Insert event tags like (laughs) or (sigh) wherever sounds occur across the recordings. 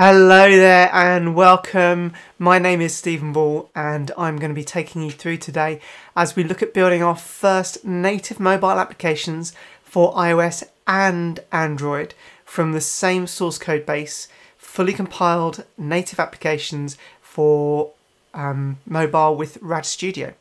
Hello there and welcome. My name is Stephen Ball and I'm going to be taking you through today as we look at building our first native mobile applications for iOS and Android from the same source code base, fully compiled native applications for um, mobile with Rad Studio.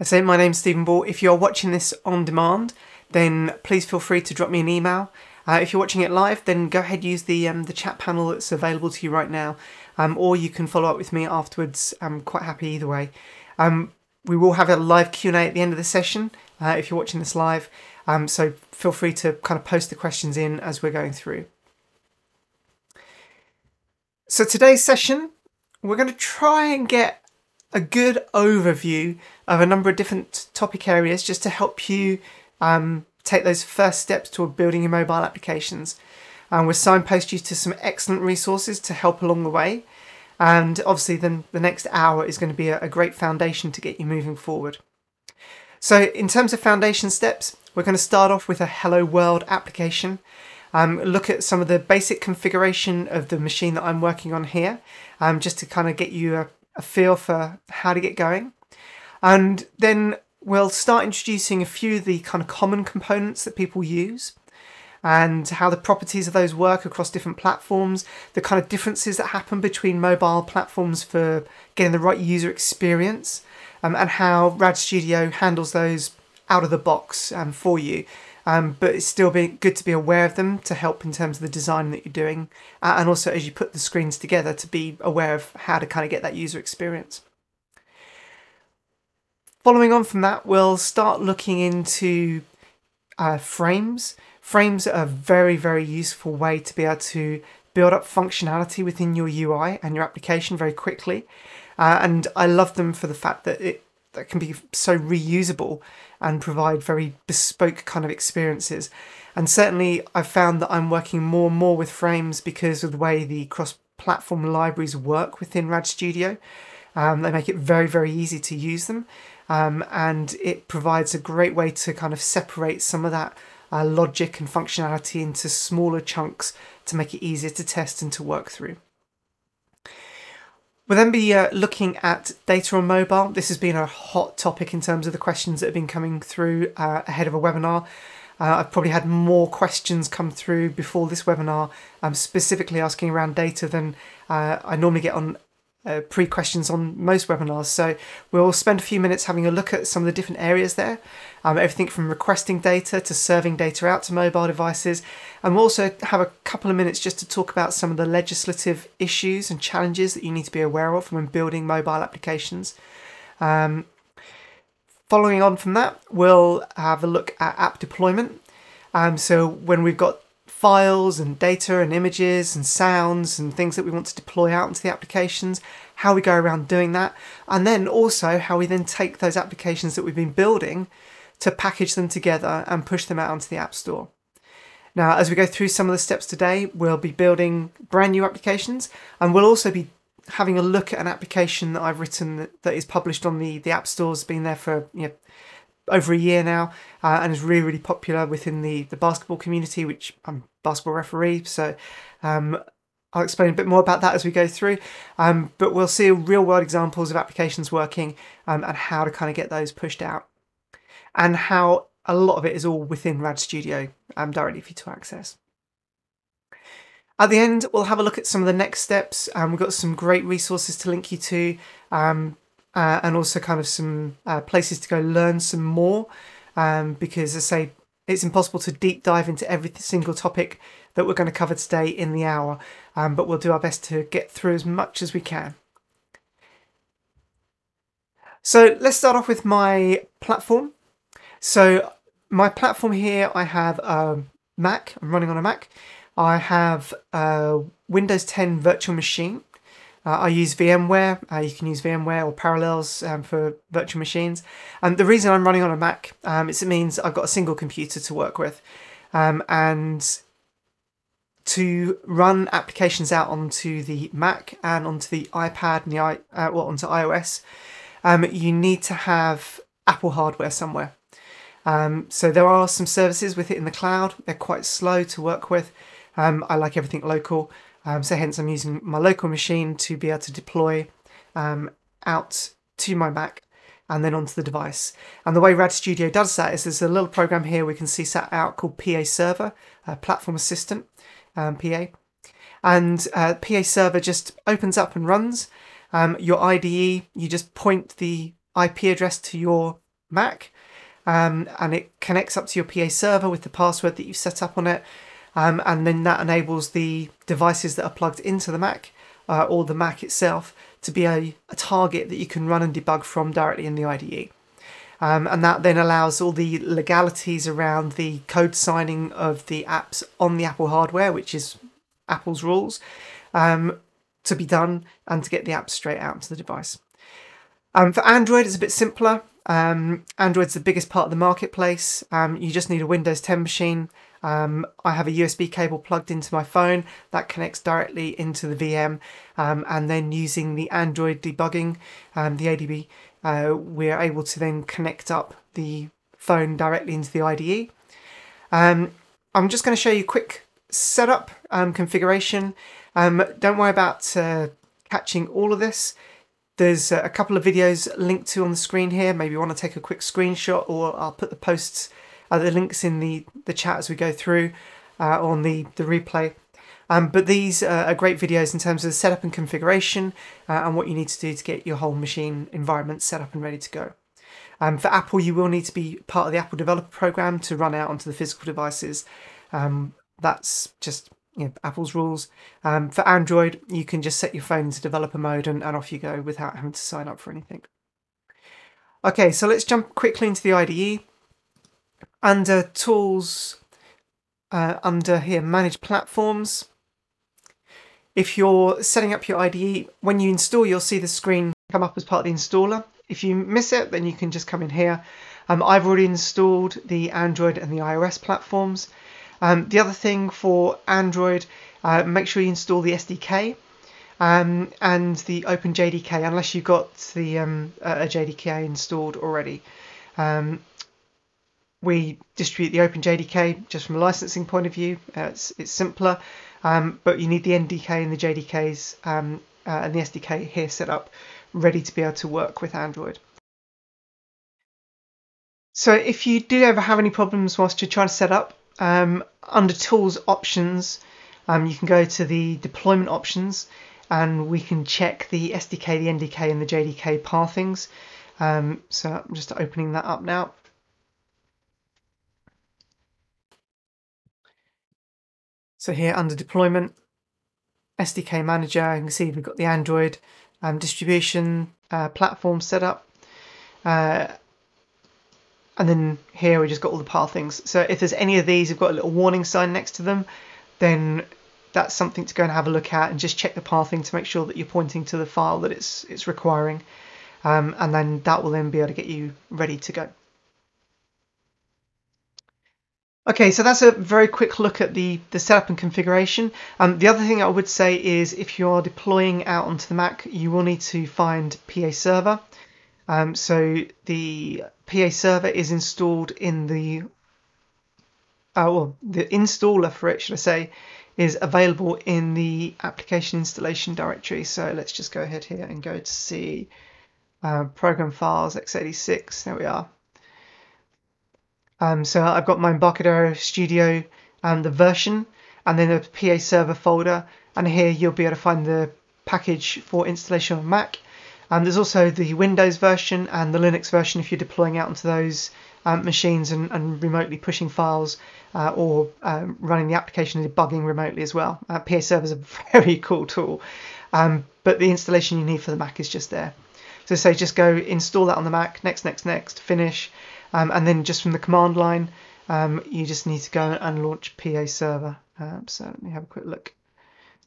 I say my name's Stephen Ball. If you're watching this on demand, then please feel free to drop me an email uh, if you're watching it live, then go ahead use the um, the chat panel that's available to you right now, um, or you can follow up with me afterwards. I'm quite happy either way. Um, we will have a live Q and A at the end of the session uh, if you're watching this live. Um, so feel free to kind of post the questions in as we're going through. So today's session, we're going to try and get a good overview of a number of different topic areas just to help you um, take those first steps toward building your mobile applications. And we'll signpost you to some excellent resources to help along the way. And obviously, then the next hour is going to be a, great foundation to get you moving forward. So, in terms of foundation steps, we're going to start off with a Hello World application. Um, look at some of the basic configuration of the machine that I'm working on here, um, just to kind of get you a, a feel for how to get going. And then we'll start introducing a few of the kind of common components that people use and how the properties of those work across different platforms, the kind of differences that happen between mobile platforms for getting the right user experience, um, and how Rad Studio handles those out of the box um, for you. Um, but it's still be good to be aware of them to help in terms of the design that you're doing, uh, and also as you put the screens together to be aware of how to kind of get that user experience. Following on from that, we'll start looking into uh, frames. Frames are a very, very useful way to be able to build up functionality within your UI and your application very quickly. Uh, and I love them for the fact that it that can be so reusable and provide very bespoke kind of experiences. And certainly, I've found that I'm working more and more with frames because of the way the cross platform libraries work within Rad Studio. Um, they make it very, very easy to use them um, and it provides a great way to kind of separate some of that uh, logic and functionality into smaller chunks to make it easier to test and to work through. We'll then be uh, looking at data on mobile. This has been a hot topic in terms of the questions that have been coming through uh, ahead of a webinar. Uh, I've probably had more questions come through before this webinar, um, specifically asking around data than uh, I normally get on uh, pre questions on most webinars. So we'll spend a few minutes having a look at some of the different areas there. Um, everything from requesting data to serving data out to mobile devices. And we'll also have a couple of minutes just to talk about some of the legislative issues and challenges that you need to be aware of when building mobile applications. Um, following on from that, we'll have a look at app deployment. Um, so when we've got files and data and images and sounds and things that we want to deploy out into the applications, how we go around doing that, and then also how we then take those applications that we've been building to package them together and push them out onto the App Store. Now, as we go through some of the steps today, we'll be building brand new applications and we'll also be having a look at an application that I've written that, that is published on the, the App Store's been there for you know, over a year now uh, and is really, really popular within the, the basketball community, which I'm basketball referee. So um, I'll explain a bit more about that as we go through. Um, but we'll see real world examples of applications working um, and how to kind of get those pushed out. And how a lot of it is all within Rad Studio um, directly for you to access. At the end, we'll have a look at some of the next steps. Um, we've got some great resources to link you to, um, uh, and also kind of some uh, places to go learn some more. Um, because, as I say, it's impossible to deep dive into every single topic that we're going to cover today in the hour, um, but we'll do our best to get through as much as we can. So let's start off with my platform. So my platform here, I have a Mac. I'm running on a Mac. I have a Windows 10 virtual machine. Uh, I use VMware. Uh, you can use VMware or Parallels um, for virtual machines. And the reason I'm running on a Mac um, is it means I've got a single computer to work with. Um, and to run applications out onto the Mac and onto the iPad and the i uh, well onto iOS, um, you need to have Apple hardware somewhere. Um, so there are some services with it in the cloud. They're quite slow to work with. Um, I like everything local, um, so hence I'm using my local machine to be able to deploy um, out to my Mac and then onto the device. And the way Rad Studio does that is there's a little program here we can see set out called PA Server, uh, Platform Assistant, um, PA. And uh, PA Server just opens up and runs. Um, your IDE, you just point the IP address to your Mac um, and it connects up to your PA server with the password that you've set up on it. Um, and then that enables the devices that are plugged into the Mac uh, or the Mac itself to be a, a, target that you can run and debug from directly in the IDE. Um, and that then allows all the legalities around the code signing of the apps on the Apple hardware, which is Apple's rules, um, to be done and to get the apps straight out to the device. Um, for Android, it's a bit simpler. Um, Android's the biggest part of the marketplace. Um, you just need a Windows 10 machine. Um, I have a USB cable plugged into my phone that connects directly into the VM, um, and then using the Android debugging, um, the ADB, uh, we're able to then connect up the phone directly into the IDE. Um, I'm just going to show you a quick setup configuration. don't worry about uh, catching all of this. There's a couple of videos linked to on the screen here. Maybe you want to take a quick screenshot or I'll put the posts, the links in the, the chat as we go through uh, on the, the replay. Um, but these uh, are great videos in terms of the setup and configuration uh, and what you need to do to get your whole machine environment set up and ready to go. Um, for Apple, you will need to be part of the Apple Developer Program to run out onto the physical devices. Um, that's just you know, Apple's rules. Um, for Android, you can just set your phone to developer mode and, and off you go without having to sign up for anything. Okay, so let's jump quickly into the IDE. Under Tools, uh, under here, Manage Platforms. If you're setting up your IDE, when you install, you'll see the screen come up as part of the installer. If you miss it, then you can just come in here. Um, I've already installed the Android and the iOS platforms. Um, the other thing for Android, uh, make sure you install the SDK um, and the OpenJDK unless you've got the um, a JDK installed already. Um, we distribute the OpenJDK just from a licensing point of view. Uh, it's, it's simpler, um, but you need the NDK and the JDKs um, uh, and the SDK here set up ready to be able to work with Android. So if you do ever have any problems whilst you're trying to set up, um, under tools options um, you can go to the deployment options and we can check the SDK, the NDK and the JDK pathings. Um, so I'm just opening that up now. So here under deployment, SDK manager, you can see we've got the Android um, distribution uh, platform set up. Uh, and then here we just got all the pathings. So if there's any of these, you've got a little warning sign next to them, then that's something to go and have a look at and just check the pathing to make sure that you're pointing to the file that it's it's requiring. Um, and then that will then be able to get you ready to go. Okay, so that's a very quick look at the, the setup and configuration. Um, the other thing I would say is if you're deploying out onto the Mac, you will need to find PA Server. Um, so the PA server is installed in the uh, well, the installer for it, should I say, is available in the application installation directory. So let's just go ahead here and go to see uh, program files x86. There we are. Um, so I've got my Embarcadero Studio and the version, and then the PA server folder. And here you'll be able to find the package for installation on Mac. Um, there's also the Windows version and the Linux version if you're deploying out onto those um, machines and, and, remotely pushing files uh, or um, running the application and debugging remotely as well. Uh, PA Server is a (laughs) very cool tool, um, but the installation you need for the Mac is just there. So say just go install that on the Mac, next, next, next, finish, um, and then just from the command line, um, you just need to go and launch PA Server. so let me have a quick look.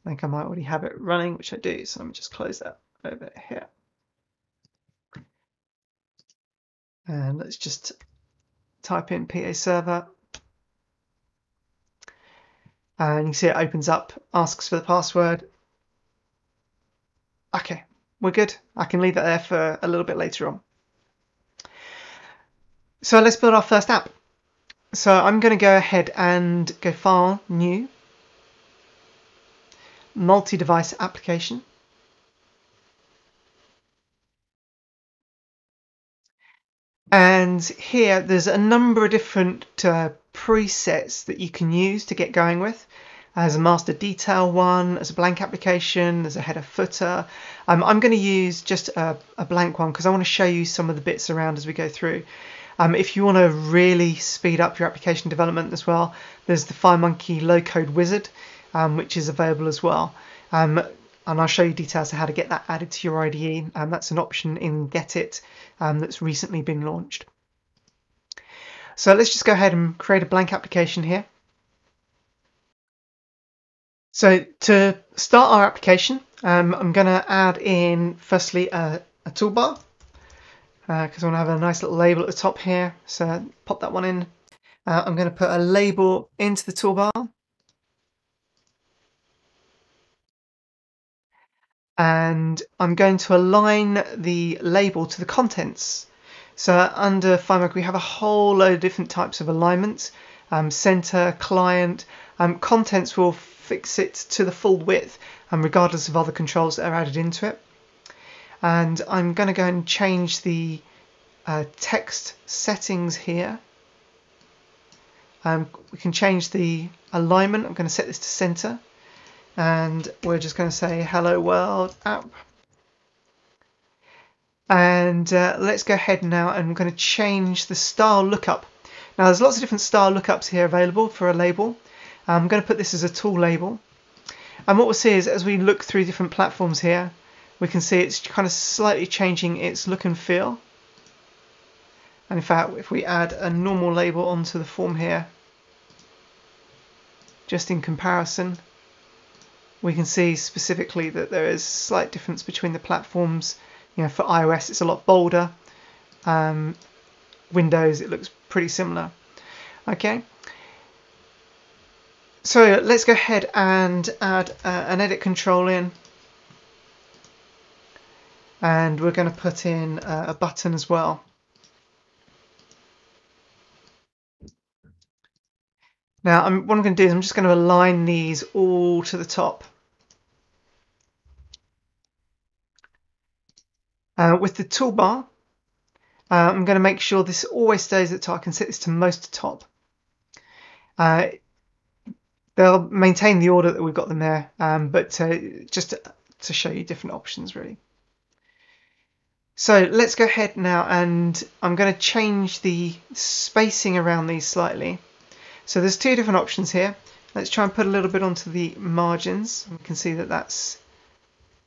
I think I might already have it running, which I do, so let me just close that over here. And let's just type in PA server. And you see it opens up, asks for the password. Okay, we're good. I can leave that there for a little bit later on. So let's build our first app. So I'm going to go ahead and go File, New. multi-device application. And here there's a number of different uh, presets that you can use to get going with. As a master detail one, as a blank application, as a header footer. Um, I'm going to use just a, a blank one because I want to show you some of the bits around as we go through. Um, if you want to really speed up your application development as well, there's the FireMonkey low code wizard, um, which is available as well. Um, and I'll show you details of how to get that added to your IDE. Um, that's an option in GetIt um, that's recently been launched. So let's just go ahead and create a blank application here. So to start our application, um, I'm going to add in firstly a, a toolbar because uh, I want to have a nice little label at the top here. So pop that one in. Uh, I'm going to put a label into the toolbar. And I'm going to align the label to the contents. So under FireMonkey we have a whole load of different types of alignments. Um, center, client, um, contents will fix it to the full width and um, regardless of other controls that are added into it and I'm going to go and change the uh, text settings here. Um, we can change the alignment. I'm going to set this to center. And we're just going to say hello world app. And uh, let's go ahead now and I'm going to change the style lookup. Now there's lots of different style lookups here available for a label. I'm going to put this as a tool label. And what we'll see is as we look through different platforms here we can see it's kind of slightly changing its look and feel. And in fact, if we add a normal label onto the form here, just in comparison, we can see specifically that there is slight difference between the platforms. You know, for iOS, it's a lot bolder. Um, Windows, it looks pretty similar. Okay. So let's go ahead and add uh, an edit control in and we're going to put in a button as well. Now I'm, what I'm going to do is I'm just going to align these all to the top. Uh, with the toolbar, uh, I'm going to make sure this always stays at top. I can set this to most top. Uh, they'll maintain the order that we've got them there, um, but just to, to show you different options really. So let's go ahead now and I'm going to change the spacing around these slightly. So there's two different options here. Let's try and put a little bit onto the margins. We can see that that's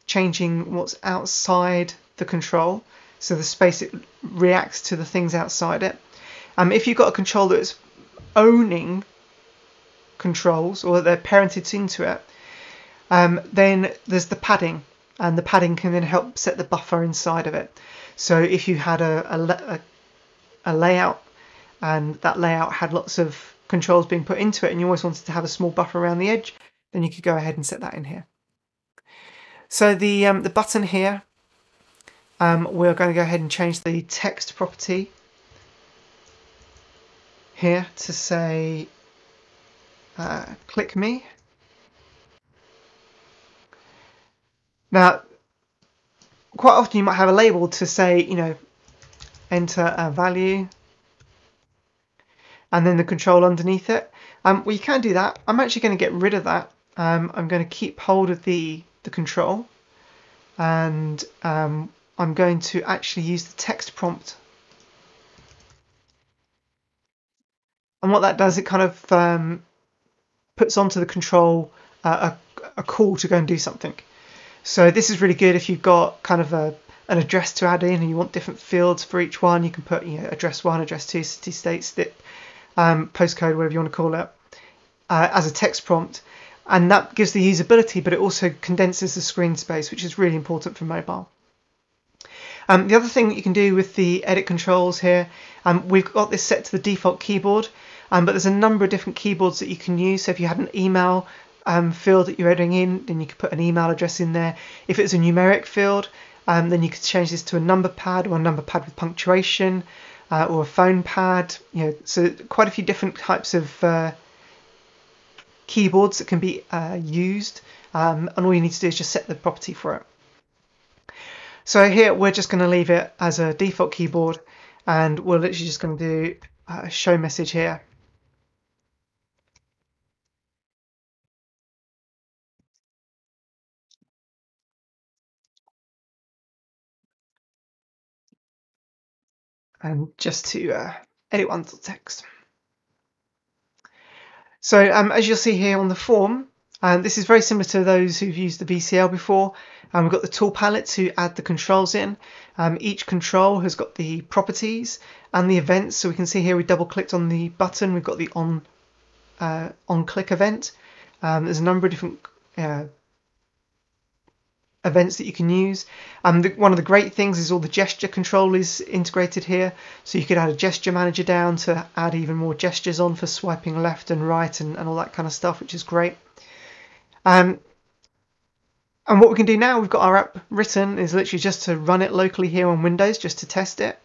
changing what's outside the control. So the space it reacts to the things outside it. Um, if you've got a control that's owning controls or that they're parented into it, um, then there's the padding and the padding can then help set the buffer inside of it. So if you had a, a, a layout and that layout had lots of controls being put into it and you always wanted to have a small buffer around the edge, then you could go ahead and set that in here. So the, um, the button here, um, we're going to go ahead and change the text property here to say uh, click me. Now, quite often you might have a label to say, you know, enter a value and then the control underneath it. Um, well, you can do that. I'm actually going to get rid of that. Um, I'm going to keep hold of the, the control and um, I'm going to actually use the text prompt. And what that does, it kind of um, puts onto the control uh, a, a call to go and do something. So this is really good if you've got kind of a an address to add in and you want different fields for each one. You can put you know address one, address two, city, state, state um, postcode, whatever you want to call it, uh, as a text prompt, and that gives the usability, but it also condenses the screen space, which is really important for mobile. Um, the other thing that you can do with the edit controls here, um, we've got this set to the default keyboard, um, but there's a number of different keyboards that you can use. So if you had an email um, field that you're entering in, then you could put an email address in there. If it's a numeric field, um, then you could change this to a number pad or a number pad with punctuation uh, or a phone pad. You know, so quite a few different types of uh, keyboards that can be uh, used, um, and all you need to do is just set the property for it. So here we're just going to leave it as a default keyboard, and we're literally just going to do a show message here. And just to uh, edit one text. So um, as you'll see here on the form, and this is very similar to those who've used the VCL before. Um, we've got the tool palette to add the controls in. Um, each control has got the properties and the events. So we can see here we double clicked on the button. We've got the on uh, on click event. Um, there's a number of different uh, events that you can use. The, one of the great things is all the gesture control is integrated here. So you could add a gesture manager down to add even more gestures on for swiping left and right and, and all that kind of stuff, which is great. Um, and what we can do now, we've got our app written, is literally just to run it locally here on Windows, just to test it.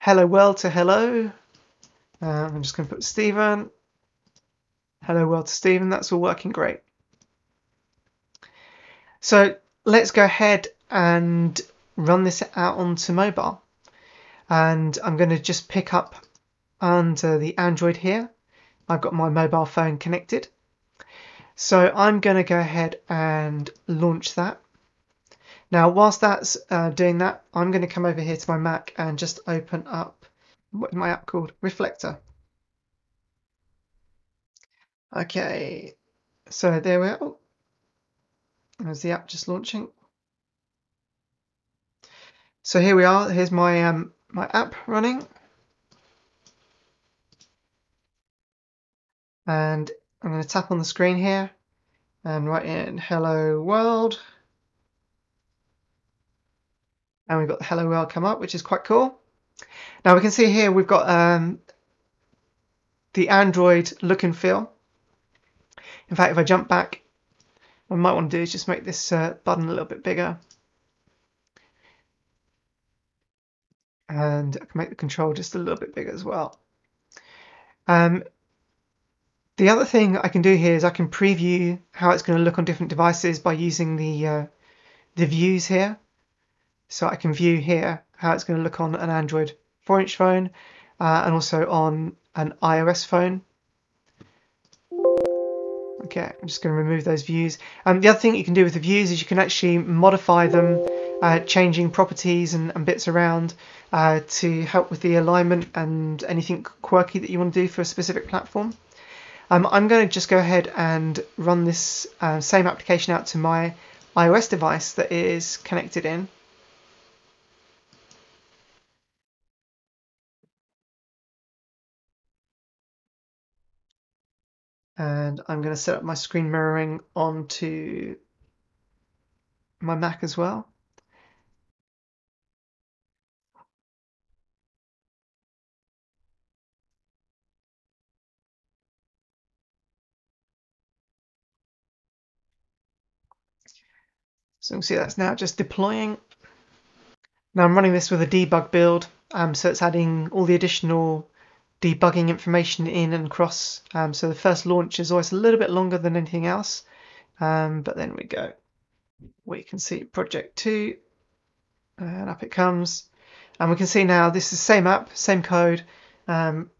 Hello world to hello. Uh, I'm just going to put Stephen. Hello world to Stephen. That's all working great. So let's go ahead and run this out onto mobile. And I'm going to just pick up under the Android here. I've got my mobile phone connected. So I'm going to go ahead and launch that. Now, whilst that's uh, doing that, I'm going to come over here to my Mac and just open up, my app called? Reflector. Okay, so there we are. There's the app just launching. So here we are. Here's my um, my app running. And I'm going to tap on the screen here and write in hello world. And we've got the hello world come up, which is quite cool. Now we can see here we've got um, the Android look and feel. In fact, if I jump back, what I might want to do is just make this uh, button a little bit bigger. And I can make the control just a little bit bigger as well. Um, the other thing I can do here is I can preview how it's going to look on different devices by using the uh, the views here. So I can view here how it's going to look on an Android 4-inch phone uh, and also on an iOS phone. Okay, I'm just going to remove those views. Um, the other thing you can do with the views is you can actually modify them, uh, changing properties and, and bits around uh, to help with the alignment and anything quirky that you want to do for a specific platform. Um, I'm going to just go ahead and run this uh, same application out to my iOS device that is connected in. And I'm going to set up my screen mirroring onto my Mac as well. So you can see that's now just deploying. Now I'm running this with a debug build, um, so it's adding all the additional debugging information in and across. Um, so the first launch is always a little bit longer than anything else, um, but then we go. We can see project two, and up it comes. And we can see now this is the same app, same code, um,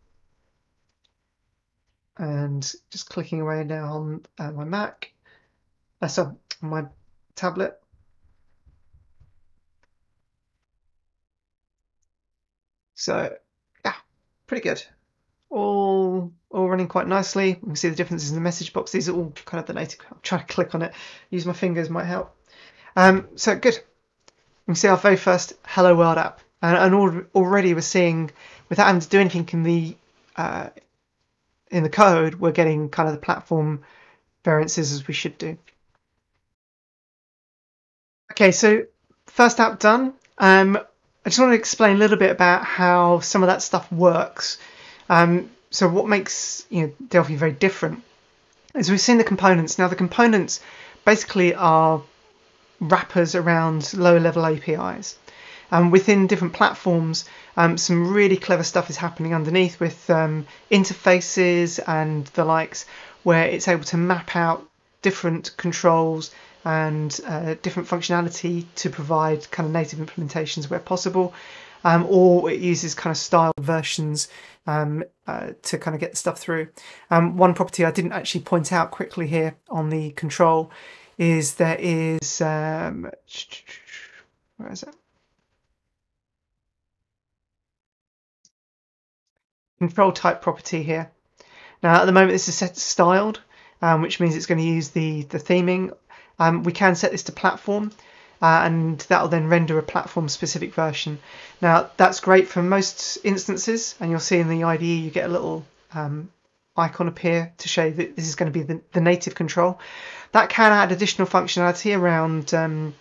and just clicking away now on uh, my Mac, uh, so my tablet. So yeah, pretty good all all running quite nicely. You can see the differences in the message box. These are all kind of the native. I'll try to click on it. Use my fingers might help. Um, so good. You can see our very first Hello World app, and, and already we're seeing, without having to do anything in the uh, in the code, we're getting kind of the platform variances as we should do. Okay, so first app done. Um, I just want to explain a little bit about how some of that stuff works. Um, so what makes you know Delphi very different is we've seen the components. Now the components basically are wrappers around lower level APIs. Um, within different platforms, um, some really clever stuff is happening underneath with um, interfaces and the likes, where it's able to map out different controls and uh, different functionality to provide kind of native implementations where possible. Um, or it uses kind of styled versions um, uh, to kind of get the stuff through. Um, one property I didn't actually point out quickly here on the control is there is um, where is it? Control type property here. Now at the moment this is set styled, um, which means it's going to use the the theming. Um, we can set this to platform. Uh, and that'll then render a platform specific version. Now that's great for most instances and you'll see in the IDE you get a little um, icon appear to show that this is going to be the, the, native control. That can add additional functionality around um,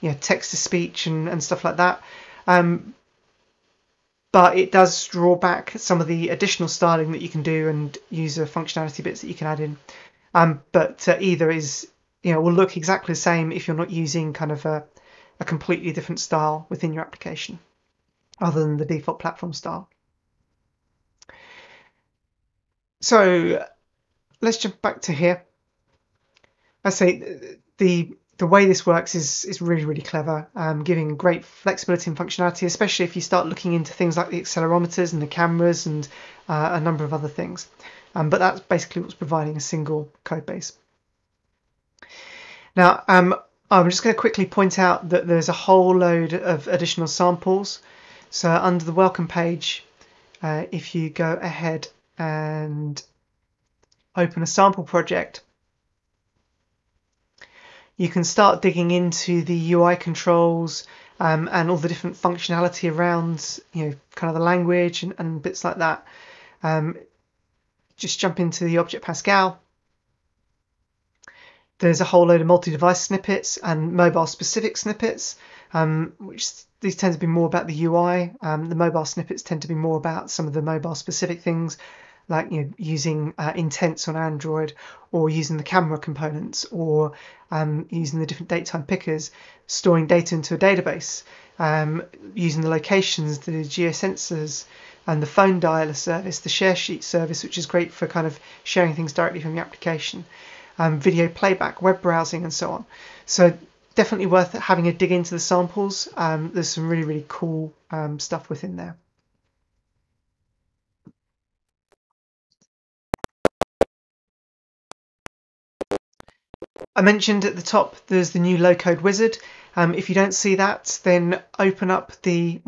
you know, text to speech and, and stuff like that. Um, but it does draw back some of the additional styling that you can do and user functionality bits that you can add in. Um, but uh, either is you know will look exactly the same if you're not using kind of a, a completely different style within your application other than the default platform style. So let's jump back to here. I say the the way this works is is really really clever, um, giving great flexibility and functionality, especially if you start looking into things like the accelerometers and the cameras and uh, a number of other things. Um, but that's basically what's providing a single code base. Now, um, I'm just going to quickly point out that there's a whole load of additional samples. So under the welcome page, uh, if you go ahead and open a sample project, you can start digging into the UI controls um, and all the different functionality around, you know, kind of the language and, and bits like that. Um, just jump into the Object Pascal there's a whole load of multi-device snippets and mobile-specific snippets, um, which these tend to be more about the UI. Um, the mobile snippets tend to be more about some of the mobile-specific things, like you know, using uh, intents on Android, or using the camera components, or um, using the different datetime pickers, storing data into a database, um, using the locations, the geosensors, and the phone dialer service, the share sheet service, which is great for kind of sharing things directly from the application um, video playback, web browsing, and so on. So definitely worth having a dig into the samples. Um, there's some really, really cool um, stuff within there. I mentioned at the top there's the new low code wizard. Um, if you don't see that, then open up the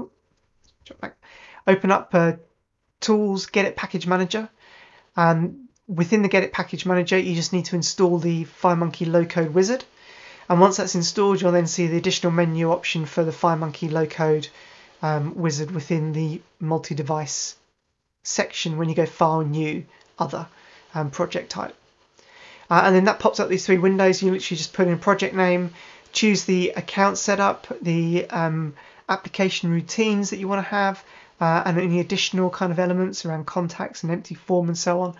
open up uh, tools, GetIt package manager. Um, within the GetIt package manager, you just need to install the FireMonkey low code wizard. And once that's installed, you'll then see the additional menu option for the FireMonkey low code um, wizard within the multi device section when you go File, New, Other, um, Project Type. Uh, and then that pops up these three windows. You literally just put in a project name, choose the account setup, the um, application routines that you want to have, uh, and any additional kind of elements around contacts and empty form and so on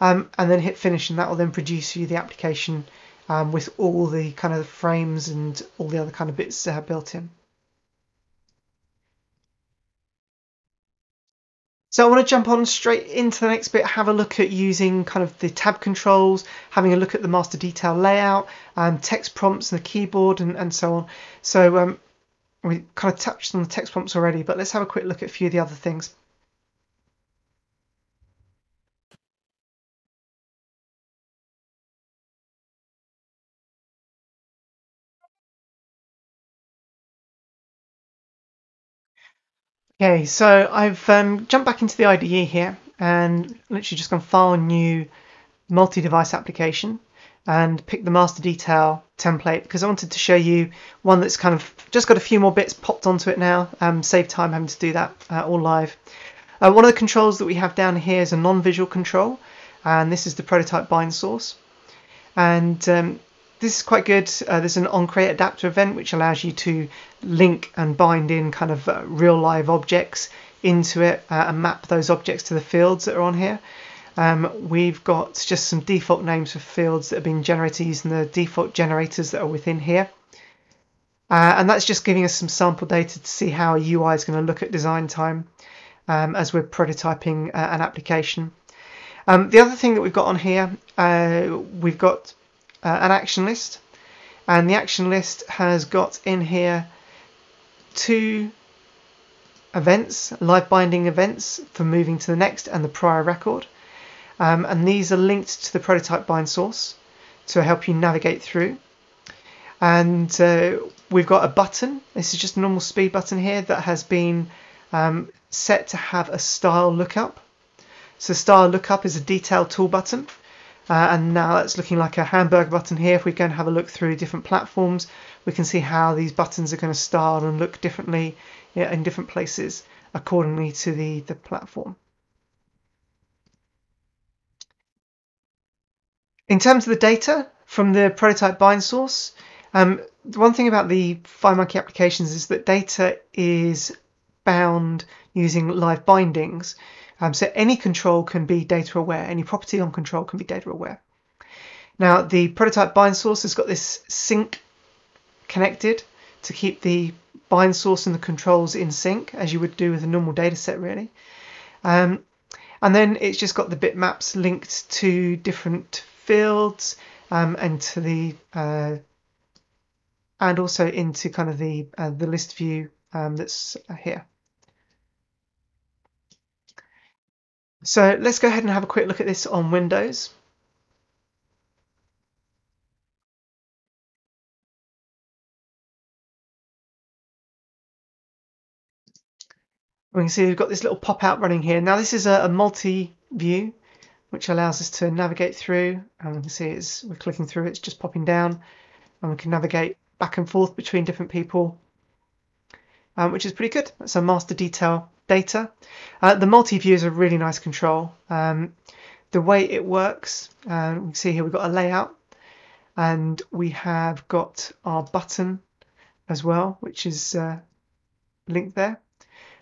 um, and then hit finish and that will then produce you the application um, with all the kind of frames and all the other kind of bits uh, built in. So I want to jump on straight into the next bit, have a look at using kind of the tab controls, having a look at the master detail layout, um, text prompts and the keyboard and, and so on. So um, we kind of touched on the text prompts already, but let's have a quick look at a few of the other things. Okay, so I've um, jumped back into the IDE here and literally just gone File, New, Multi-Device Application and picked the Master Detail template because I wanted to show you one that's kind of just got a few more bits popped onto it now, um, save time having to do that uh, all live. Uh, one of the controls that we have down here is a non-visual control and this is the prototype bind source. And um, this is quite good. Uh, there's an onCreate adapter event which allows you to link and bind in kind of uh, real live objects into it uh, and map those objects to the fields that are on here. Um, we've got just some default names for fields that have been generated using the default generators that are within here. Uh, and that's just giving us some sample data to see how a UI is going to look at design time um, as we're prototyping uh, an application. Um, the other thing that we've got on here, uh, we've got uh, an action list, and the action list has got in here two events, live binding events for moving to the next and the prior record. Um, and these are linked to the prototype bind source to help you navigate through. And uh, we've got a button. This is just a normal speed button here that has been um, set to have a style lookup. So style lookup is a detail tool button. Uh, and now it's looking like a hamburger button here. If we go and have a look through different platforms, we can see how these buttons are going to style and look differently in different places accordingly to the, the platform. In terms of the data from the prototype bind source, um, one thing about the FireMonkey applications is that data is bound using live bindings. Um, so any control can be data aware, any property on control can be data aware. Now the prototype bind source has got this sync connected to keep the bind source and the controls in sync as you would do with a normal data set really. Um, and then it's just got the bitmaps linked to different fields um, and to the uh, and also into kind of the uh, the list view um, that's here. So let's go ahead and have a quick look at this on Windows. We can see we've got this little pop out running here. Now this is a, a multi-view which allows us to navigate through and we can see it's we're clicking through it's just popping down and we can navigate back and forth between different people um, which is pretty good. So master detail data. Uh, the multi-view is a really nice control. Um, the way it works, uh, we can see here we've got a layout and we have got our button as well, which is uh, linked there.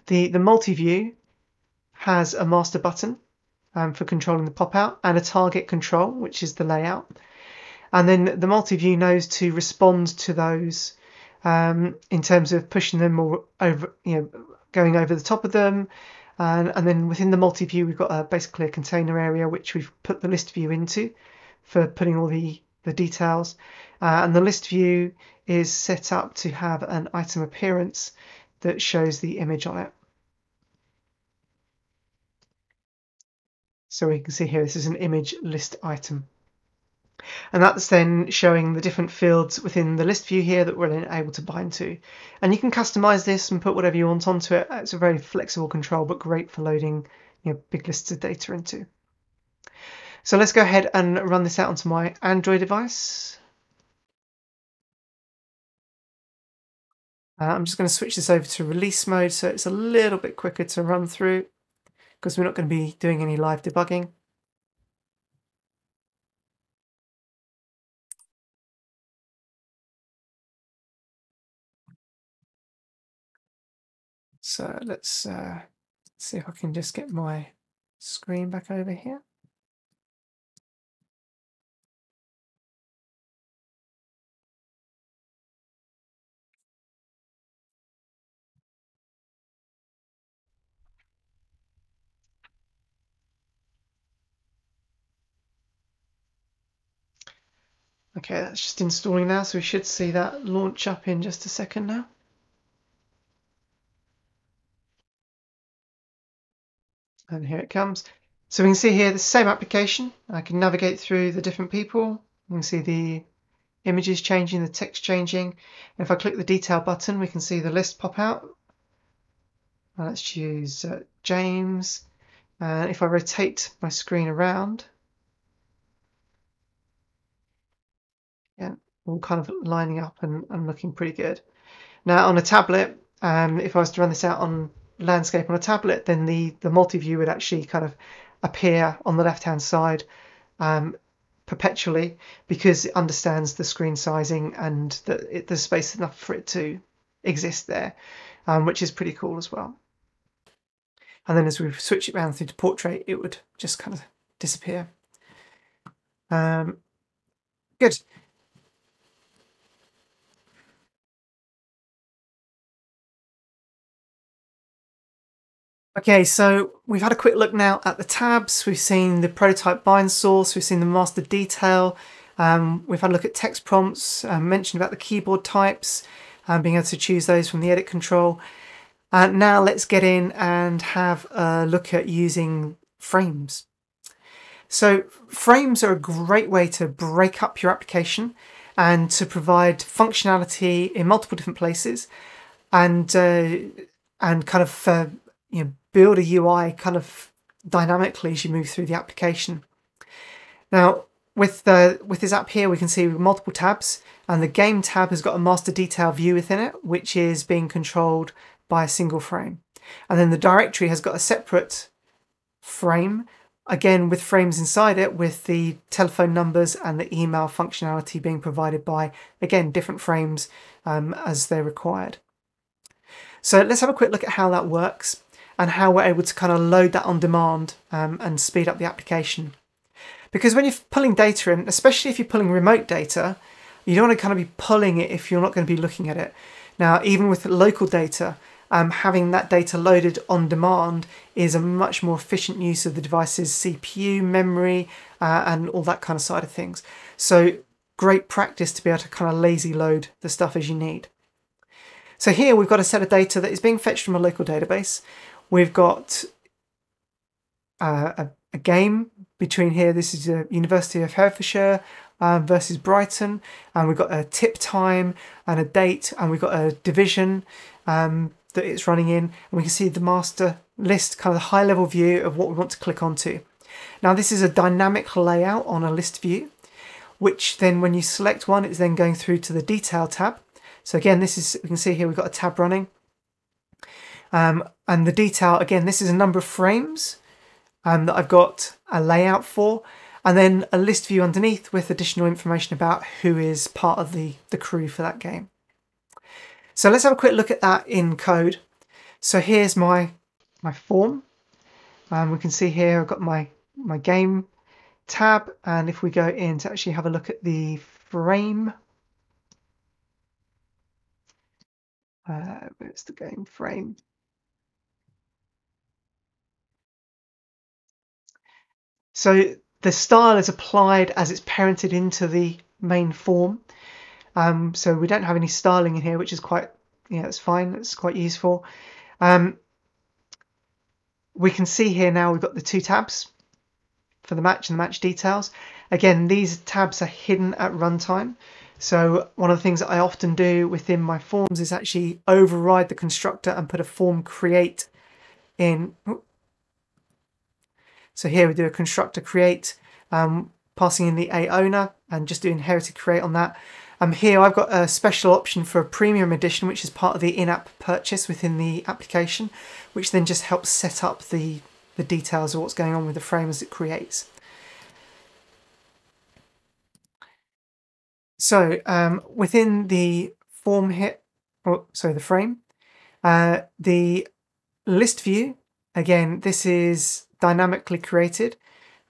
The, the multi-view has a master button um, for controlling the pop-out and a target control, which is the layout. And then the multi-view knows to respond to those um, in terms of pushing them or over, you know, going over the top of them. And, and then within the multi-view, we've got a, basically a container area which we've put the list view into for putting all the, the details. Uh, and the list view is set up to have an item appearance that shows the image on it. So we can see here, this is an image list item. And that's then showing the different fields within the list view here that we're then able to bind to. And you can customize this and put whatever you want onto it. It's a very flexible control, but great for loading you know, big lists of data into. So let's go ahead and run this out onto my Android device. Uh, I'm just going to switch this over to release mode so it's a little bit quicker to run through because we're not going to be doing any live debugging. So let's uh, see if I can just get my screen back over here. Okay, that's just installing now, so we should see that launch up in just a second now. And here it comes. So we can see here the same application. I can navigate through the different people. We can see the images changing, the text changing. And if I click the detail button, we can see the list pop out. let's choose uh, James. And if I rotate my screen around, yeah, all kind of lining up and, and looking pretty good. Now on a tablet, um, if I was to run this out on landscape on a tablet, then the, the multi-view would actually kind of appear on the left-hand side um, perpetually because it understands the screen sizing and that it, there's space enough for it to exist there, um, which is pretty cool as well. And then as we switch it around through to portrait, it would just kind of disappear. Um, good. Okay, so we've had a quick look now at the tabs. We've seen the prototype bind source. We've seen the master detail. Um, we've had a look at text prompts, um, mentioned about the keyboard types, and being able to choose those from the edit control. And uh, now let's get in and have a look at using frames. So frames are a great way to break up your application and to provide functionality in multiple different places and uh, and kind of uh, you know build a UI kind of dynamically as you move through the application. Now with the with this app here we can see multiple tabs and the game tab has got a master detail view within it which is being controlled by a single frame. And then the directory has got a separate frame, again with frames inside it with the telephone numbers and the email functionality being provided by, again, different frames um, as they're required. So let's have a quick look at how that works and how we're able to kind of load that on demand um, and speed up the application. Because when you're pulling data in, especially if you're pulling remote data, you don't want to kind of be pulling it if you're not going to be looking at it. Now, even with local data, um, having that data loaded on demand is a much more efficient use of the device's CPU, memory, uh, and all that kind of side of things. So great practice to be able to kind of lazy load the stuff as you need. So here we've got a set of data that is being fetched from a local database. We've got uh, a, a, game between here. This is the University of Hertfordshire um, versus Brighton, and we've got a tip time and a date, and we've got a division. Um, that it's running in and we can see the master list, kind of the high level view of what we want to click onto. Now this is a dynamic layout on a list view, which then when you select one, it's then going through to the detail tab. So again, this is, we can see here we've got a tab running. Um, and the detail, again, this is a number of frames um, that I've got a layout for, and then a list view underneath with additional information about who is part of the, the crew for that game. So let's have a quick look at that in code. So here's my my form. And we can see here I've got my, my game tab. And if we go in to actually have a look at the frame, uh, where's the game frame? So the style is applied as it's parented into the main form. Um, so we don't have any styling in here, which is quite, yeah, it's fine. It's quite useful. Um, we can see here now we've got the two tabs for the match and the match details. Again, these tabs are hidden at runtime. So one of the things that I often do within my forms is actually override the constructor and put a form create in. So here we do a constructor create, um, passing in the A owner and just do inherited create on that. Um, here I've got a special option for a premium edition, which is part of the in-app purchase within the application, which then just helps set up the, the details of what's going on with the frame as it creates. So um, within the form hit, or sorry, the frame, uh, the list view, again, this is dynamically created.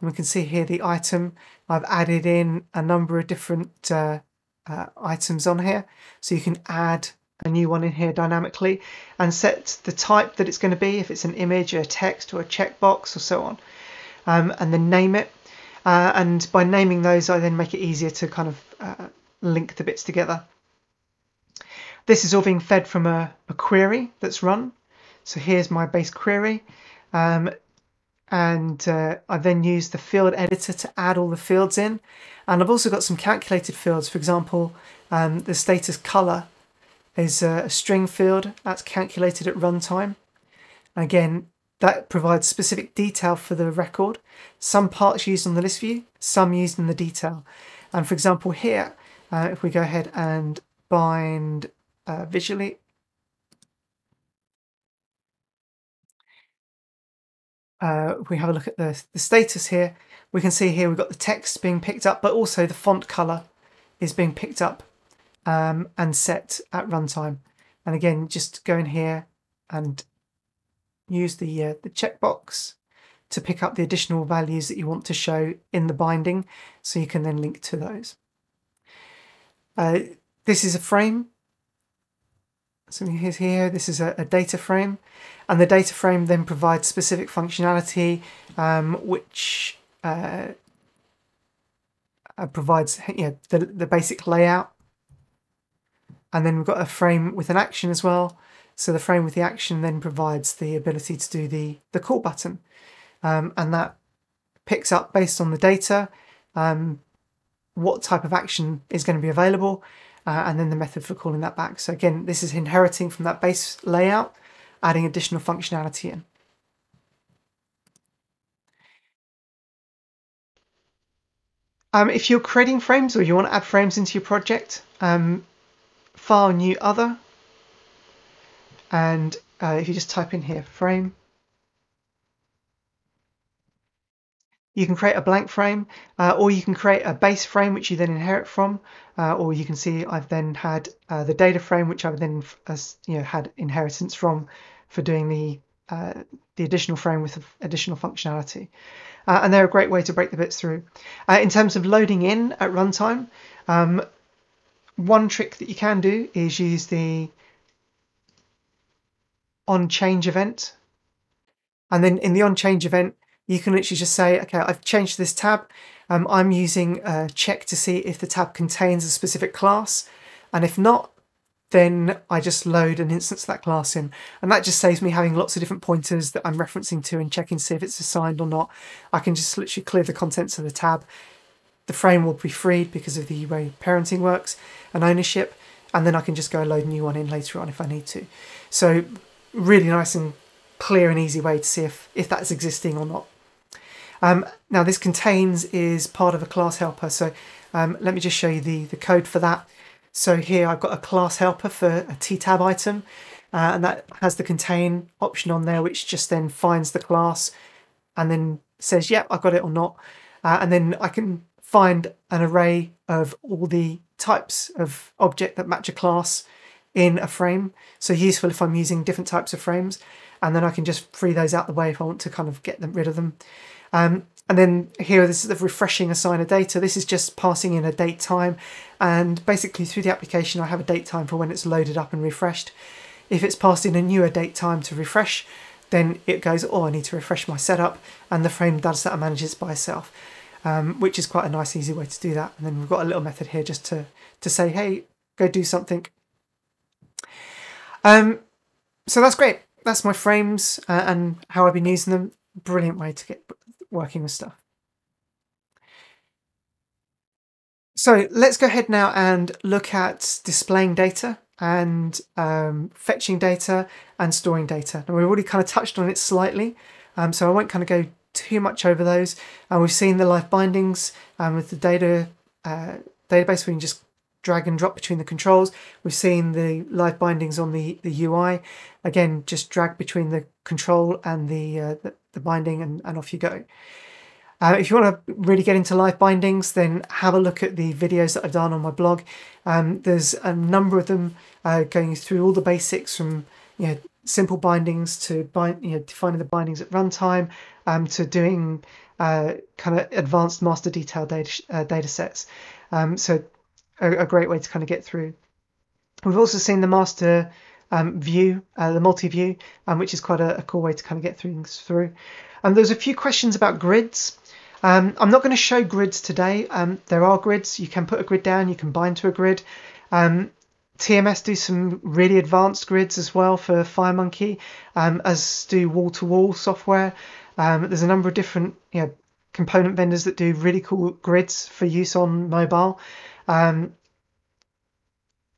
And we can see here the item. I've added in a number of different uh, uh, items on here. So you can add a new one in here dynamically and set the type that it's going to be, if it's an image, a text, or a checkbox, or so on, um, and then name it. Uh, and by naming those, I then make it easier to kind of uh, link the bits together. This is all being fed from a, a query that's run. So here's my base query. Um, and uh, I then use the field editor to add all the fields in. And I've also got some calculated fields. For example, um, the status color is a string field that's calculated at runtime. Again, that provides specific detail for the record. Some parts used on the list view, some used in the detail. And for example, here, uh, if we go ahead and bind uh, visually, uh, we have a look at the, the status here, we can see here we've got the text being picked up, but also the font color is being picked up um, and set at runtime. And again, just go in here and use the, uh, the checkbox to pick up the additional values that you want to show in the binding so you can then link to those. Uh, this is a frame So here's here, this is a, a, data frame, and the data frame then provides specific functionality, um, which uh, uh, provides you know, the, the basic layout. And then we've got a frame with an action as well. So the frame with the action then provides the ability to do the, the call button. Um, and that picks up based on the data um, what type of action is going to be available uh, and then the method for calling that back. So again, this is inheriting from that base layout, adding additional functionality in. Um, if you're creating frames or you want to add frames into your project, um, file new other, and uh, if you just type in here frame, you can create a blank frame, uh, or you can create a base frame which you then inherit from, uh, or you can see I've then had uh, the data frame which I've then you know had inheritance from for doing the uh, the additional frame with additional functionality. Uh, and they're a great way to break the bits through. Uh, in terms of loading in at runtime, um, one trick that you can do is use the on change event. And then in the on change event, you can literally just say, okay, I've changed this tab. Um, I'm using a check to see if the tab contains a specific class. And if not, then I just load an instance of that class in. And that just saves me having lots of different pointers that I'm referencing to and checking to see if it's assigned or not. I can just literally clear the contents of the tab. The frame will be freed because of the way parenting works and ownership. And then I can just go load a new one in later on if I need to. So really nice and clear and easy way to see if, if that's existing or not. Um, now this contains is part of a class helper. So um, let me just show you the, the code for that. So here I've got a class helper for a ttab item, uh, and that has the contain option on there, which just then finds the class and then says, yep, I got it or not. Uh, and then I can find an array of all the types of object that match a class in a frame. So useful if I'm using different types of frames. And then I can just free those out the way if I want to kind of get them rid of them. Um, and then here, this is the refreshing assigner data. This is just passing in a date time. And basically through the application, I have a date time for when it's loaded up and refreshed. If it's passed in a newer date time to refresh, then it goes, oh, I need to refresh my setup. And the frame does that and manages by itself, um, which is quite a nice, easy way to do that. And then we've got a little method here just to, to say, hey, go do something. Um, so that's great. That's my frames uh, and how I've been using them. Brilliant way to get working with stuff. So let's go ahead now and look at displaying data and um, fetching data and storing data. Now we've already kind of touched on it slightly, um, so I won't kind of go too much over those. And uh, we've seen the live bindings um, with the data uh, database. We can just drag and drop between the controls. We've seen the live bindings on the, the UI. Again, just drag between the control and the, uh, the, the, binding and, and off you go. Uh, if you want to really get into live bindings, then have a look at the videos that I've done on my blog. Um, there's a number of them uh, going through all the basics from you know simple bindings to bind, you know defining the bindings at runtime um, to doing uh, kind of advanced master detail data uh, data sets. Um, so a, a, great way to kind of get through. We've also seen the master um, view, uh, the multi-view, um, which is quite a, a, cool way to kind of get things through. And there's a few questions about grids. Um, I'm not going to show grids today. Um, there are grids. You can put a grid down. You can bind to a grid. Um, TMS do some really advanced grids as well for FireMonkey, um, as do Woll2Woll software. there's a number of different you know, component vendors that do really cool grids for use on mobile. Um,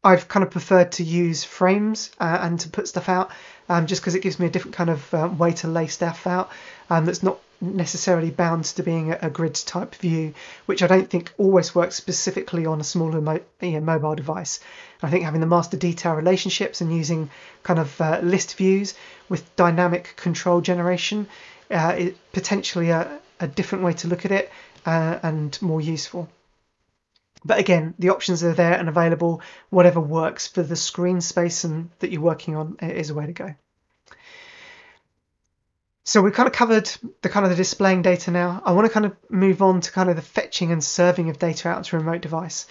I've kind of preferred to use frames uh, and to put stuff out um, just because it gives me a different kind of uh, way to lay stuff out um, that's not necessarily bound to being a, a, grid type view, which I don't think always works specifically on a smaller mo- you know, mobile device. I think having the master detail relationships and using kind of uh, list views with dynamic control generation uh, is potentially a, a different way to look at it uh, and more useful. But again, the options are there and available. Whatever works for the screen space and that you're working on is a way to go. So we've kind of covered the kind of the displaying data now. I want to kind of move on to kind of the fetching and serving of data out to a remote device.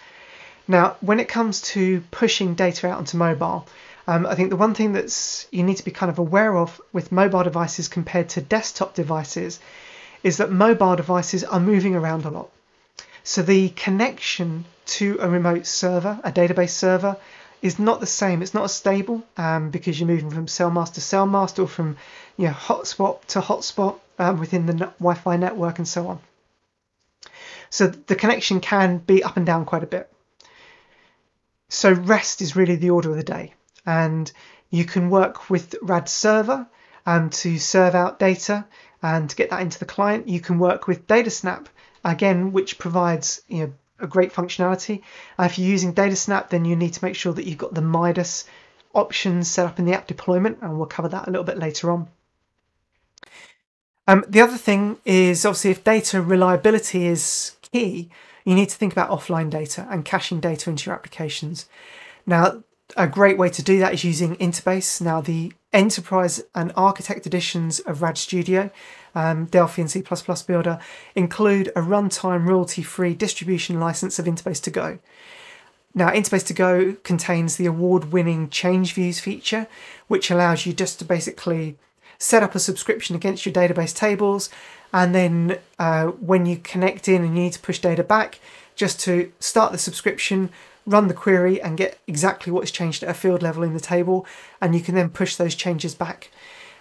Now, when it comes to pushing data out onto mobile, Um, I think the one thing that's you need to be kind of aware of with mobile devices compared to desktop devices is that mobile devices are moving around a lot. So the connection to a remote server, a database server, is not the same. It's not as stable um, because you're moving from cell mast to cell mast or from you know, hotspot to hotspot um, within the Wi-Fi network and so on. So the connection can be up and down quite a bit. So REST is really the order of the day, and you can work with RAD server um, to serve out data and to get that into the client. You can work with DataSnap again, which provides you know a great functionality. Uh, if you're using DataSnap, then you need to make sure that you've got the Midas options set up in the app deployment, and we'll cover that a little bit later on. Um, the other thing is obviously if data reliability is key, you need to think about offline data and caching data into your applications. Now, a great way to do that is using Interbase. Now, the Enterprise and Architect editions of RAD Studio, um, Delphi and C++ Builder include a runtime royalty-free distribution license of Interbase to Go. Now, Interbase to Go contains the award-winning Change Views feature, which allows you just to basically set up a subscription against your database tables, and then uh, when you connect in and you need to push data back, just to start the subscription, run the query and get exactly what's changed at a field level in the table, and you can then push those changes back,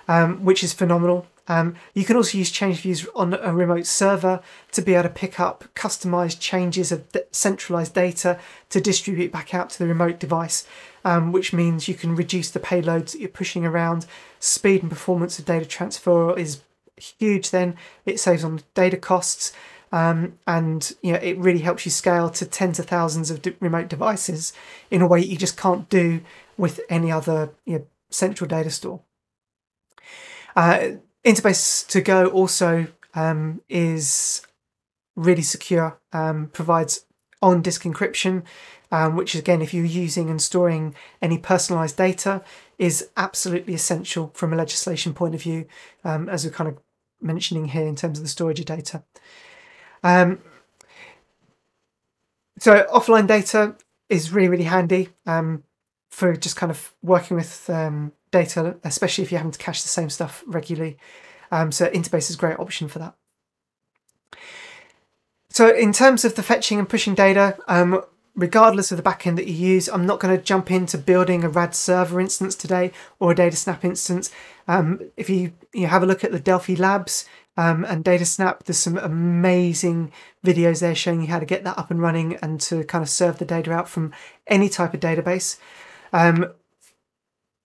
um, which is phenomenal. Um, you can also use change views on a remote server to be able to pick up customized changes of centralized data to distribute back out to the remote device, um, which means you can reduce the payloads that you're pushing around. Speed and performance of data transfer is huge then. It saves on data costs. Um, and you know it really helps you scale to tens of thousands of remote devices in a way you just can't do with any other you know, central data store. Uh, Interbase to Go also um, is really secure, um, provides on disk encryption, um, which again, if you're using and storing any personalized data, is absolutely essential from a legislation point of view, um, as we're kind of mentioning here in terms of the storage of data. Um, so offline data is really, really handy um, for just kind of working with um, data, especially if you're having to cache the same stuff regularly. Um, so Interbase is a great option for that. So in terms of the fetching and pushing data, um, regardless of the backend that you use, I'm not going to jump into building a RAD server instance today or a DataSnap instance. Um, if you, you have a look at the Delphi Labs um, and DataSnap, there's some amazing videos there showing you how to get that up and running and to kind of serve the data out from any type of database. Um,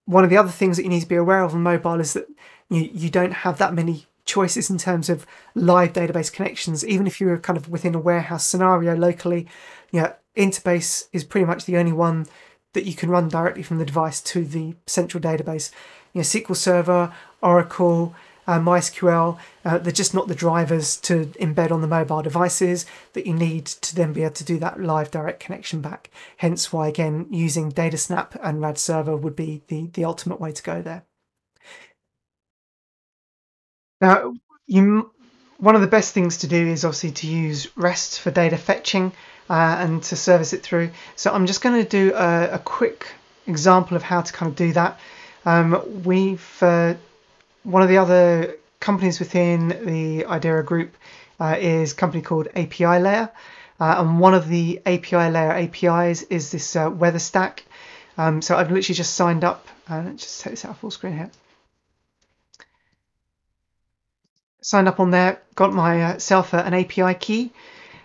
one of the other things that you need to be aware of on mobile is that you, you don't have that many choices in terms of live database connections. Even if you're kind of within a warehouse scenario locally, you know, Interbase is pretty much the only one that you can run directly from the device to the central database. You know, SQL Server, Oracle, uh, MySQL, uh, they're just not the drivers to embed on the mobile devices that you need to then be able to do that live direct connection back. Hence why, again, using DataSnap and RAD Server would be the, the ultimate way to go there. Now, you one of the best things to do is obviously to use REST for data fetching uh, and to service it through. So I'm just going to do a, a, quick example of how to kind of do that. Um, we've uh, one of the other companies within the Idera group uh, is a company called API Layer. Uh, and one of the API layer APIs is this uh, weather stack. Um, so I've literally just signed up. Uh, let's just take this out full screen here. Signed up on there, got myself an API key.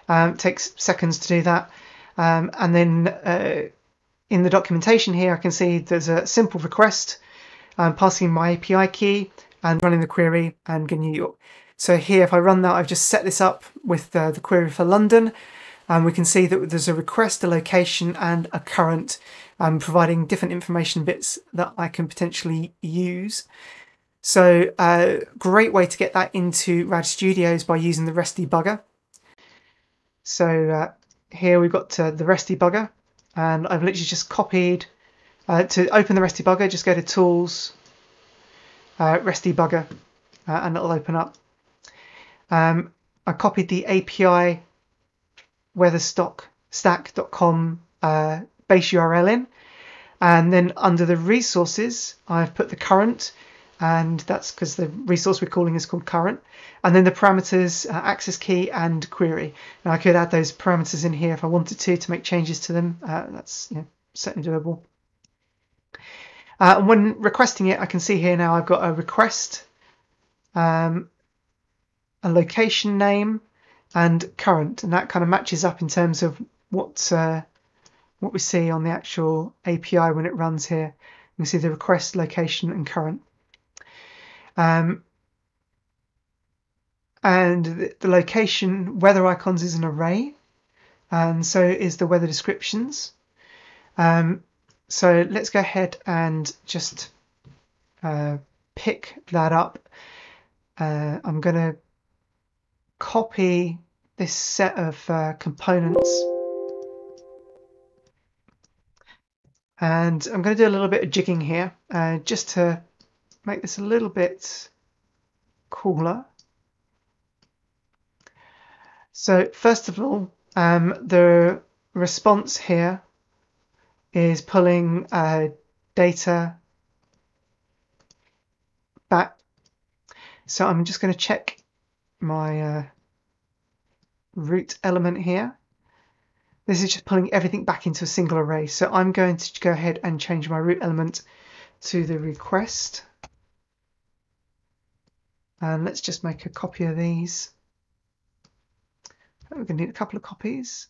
Um, takes seconds to do that. Um, and then uh, in the documentation here, I can see there's a simple request, um, passing my API key and running the query and get New York. So here, if I run that, I've just set this up with uh, the query for London. And we can see that there's a request, a location, and a current, um, providing different information bits that I can potentially use. So a uh, great way to get that into RAD Studios by using the REST debugger. So uh, here we've got uh, the REST debugger, and I've literally just copied, uh, to open the REST debugger, just go to Tools, uh, REST debugger, uh, and it'll open up. Um, I copied the API weatherstockstack.com uh, base URL in, And then under the resources, I've put the current, and that's because the resource we're calling is called current. And then the parameters, uh, access key and query. And I could add those parameters in here if I wanted to to make changes to them. Uh, that's you know, certainly doable. Uh, when requesting it, I can see here now I've got a request, um, a location name, and current, and that kind of matches up in terms of what uh, what we see on the actual API when it runs here. You can see the request, location, and current. Um, and the, the location weather icons is an array, and so is the weather descriptions. Um, so let's go ahead and just uh, pick that up. Uh, I'm going to copy this set of uh, components and I'm going to do a little bit of jigging here uh, just to make this a little bit cooler. So first of all, um, the response here is pulling uh, data back. So I'm just going to check my uh, root element here. This is just pulling everything back into a single array. So I'm going to go ahead and change my root element to the request. And let's just make a copy of these. We're going to need a couple of copies.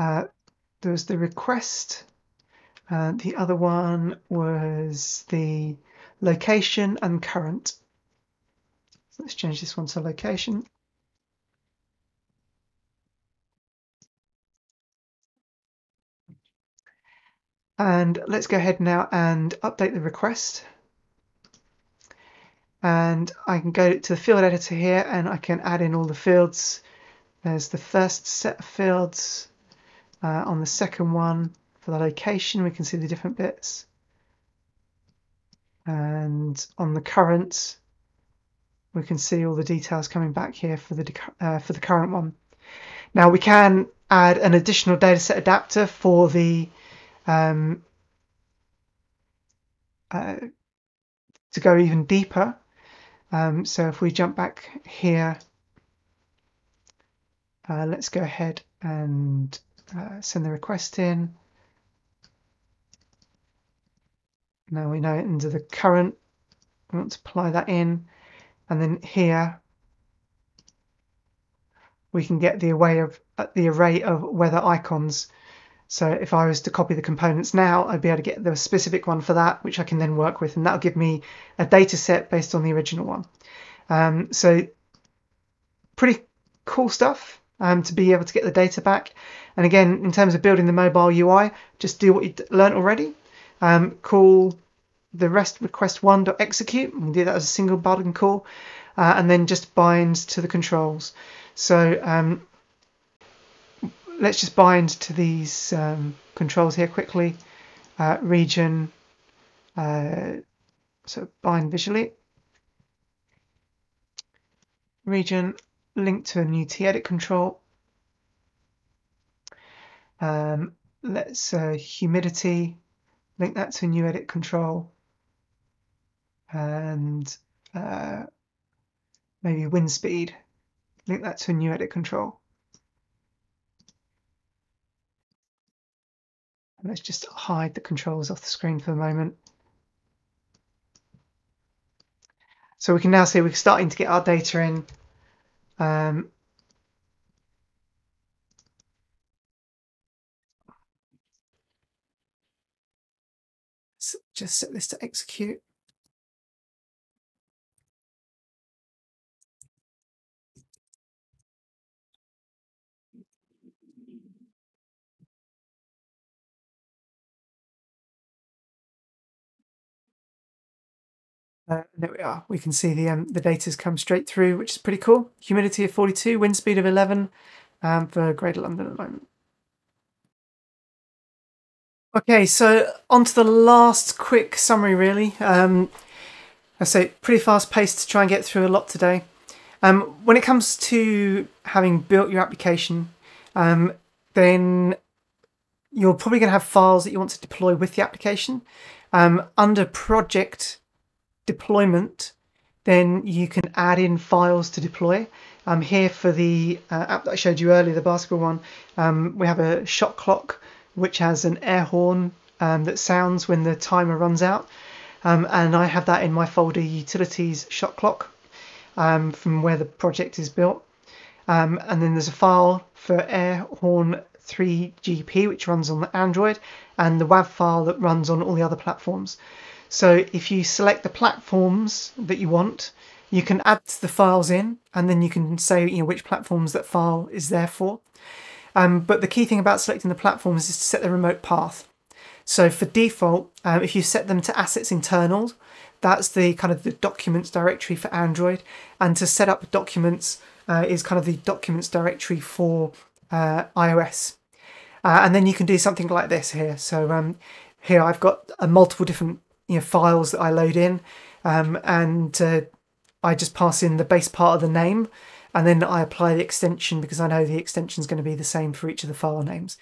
Uh, there was the request. Uh, the other one was the location and current. So let's change this one to location. And let's go ahead now and update the request. And I can go to the field editor here and I can add in all the fields. There's the first set of fields. Uh, on the second one, for the location, we can see the different bits and on the current we can see all the details coming back here for the uh, for the current one. Now we can add an additional dataset adapter for the um, uh, to go even deeper. Um, so if we jump back here, uh, let's go ahead and uh, send the request in. Now we know into the current, we want to apply that in, and then here we can get the array of uh, the array of weather icons. So if I was to copy the components now, I'd be able to get the specific one for that, which I can then work with, and that'll give me a data set based on the original one. Um, so pretty cool stuff um, to be able to get the data back. And again, in terms of building the mobile UI, just do what you learned already um, call the rest request one dot execute. We do that as a single button call, uh, and then just bind to the controls. So um, let's just bind to these um, controls here quickly. Uh, region, uh, so bind visually. Region, link to a new t-edit control. Um, let's uh, humidity link that to a new edit control. And uh, maybe wind speed link that to a new edit control. Let's just hide the controls off the screen for the moment. So we can now see we're starting to get our data in um, just set this to execute. Uh, there we are. We can see the um, the data's come straight through, which is pretty cool. Humidity of 42, wind speed of 11 um, for Greater London at the moment. Okay, so on to the last quick summary, really. Um, I say pretty fast paced to try and get through a lot today. Um, when it comes to having built your application, um, then you're probably going to have files that you want to deploy with the application. Um, under project deployment, then you can add in files to deploy. Um, here for the uh, app that I showed you earlier, the basketball one, um, we have a shot clock which has an air horn um, that sounds when the timer runs out. Um, and I have that in my folder utilities shot clock um, from where the project is built. Um, and then there's a file for air horn 3GP, which runs on Android, and the WAV file that runs on all the other platforms. So if you select the platforms that you want, you can add the files in, and then you can say you know which platforms that file is there for. Um, but the key thing about selecting the platforms is to set the remote path. So for default, um, if you set them to assets internal, that's the kind of the documents directory for Android, and to set up documents uh, is kind of the documents directory for uh, iOS. Uh, and then you can do something like this here. So um, here I've got uh, multiple different you know, files that I load in, um, and uh, I just pass in the base part of the name, and then I apply the extension because I know the extension is going to be the same for each of the file names.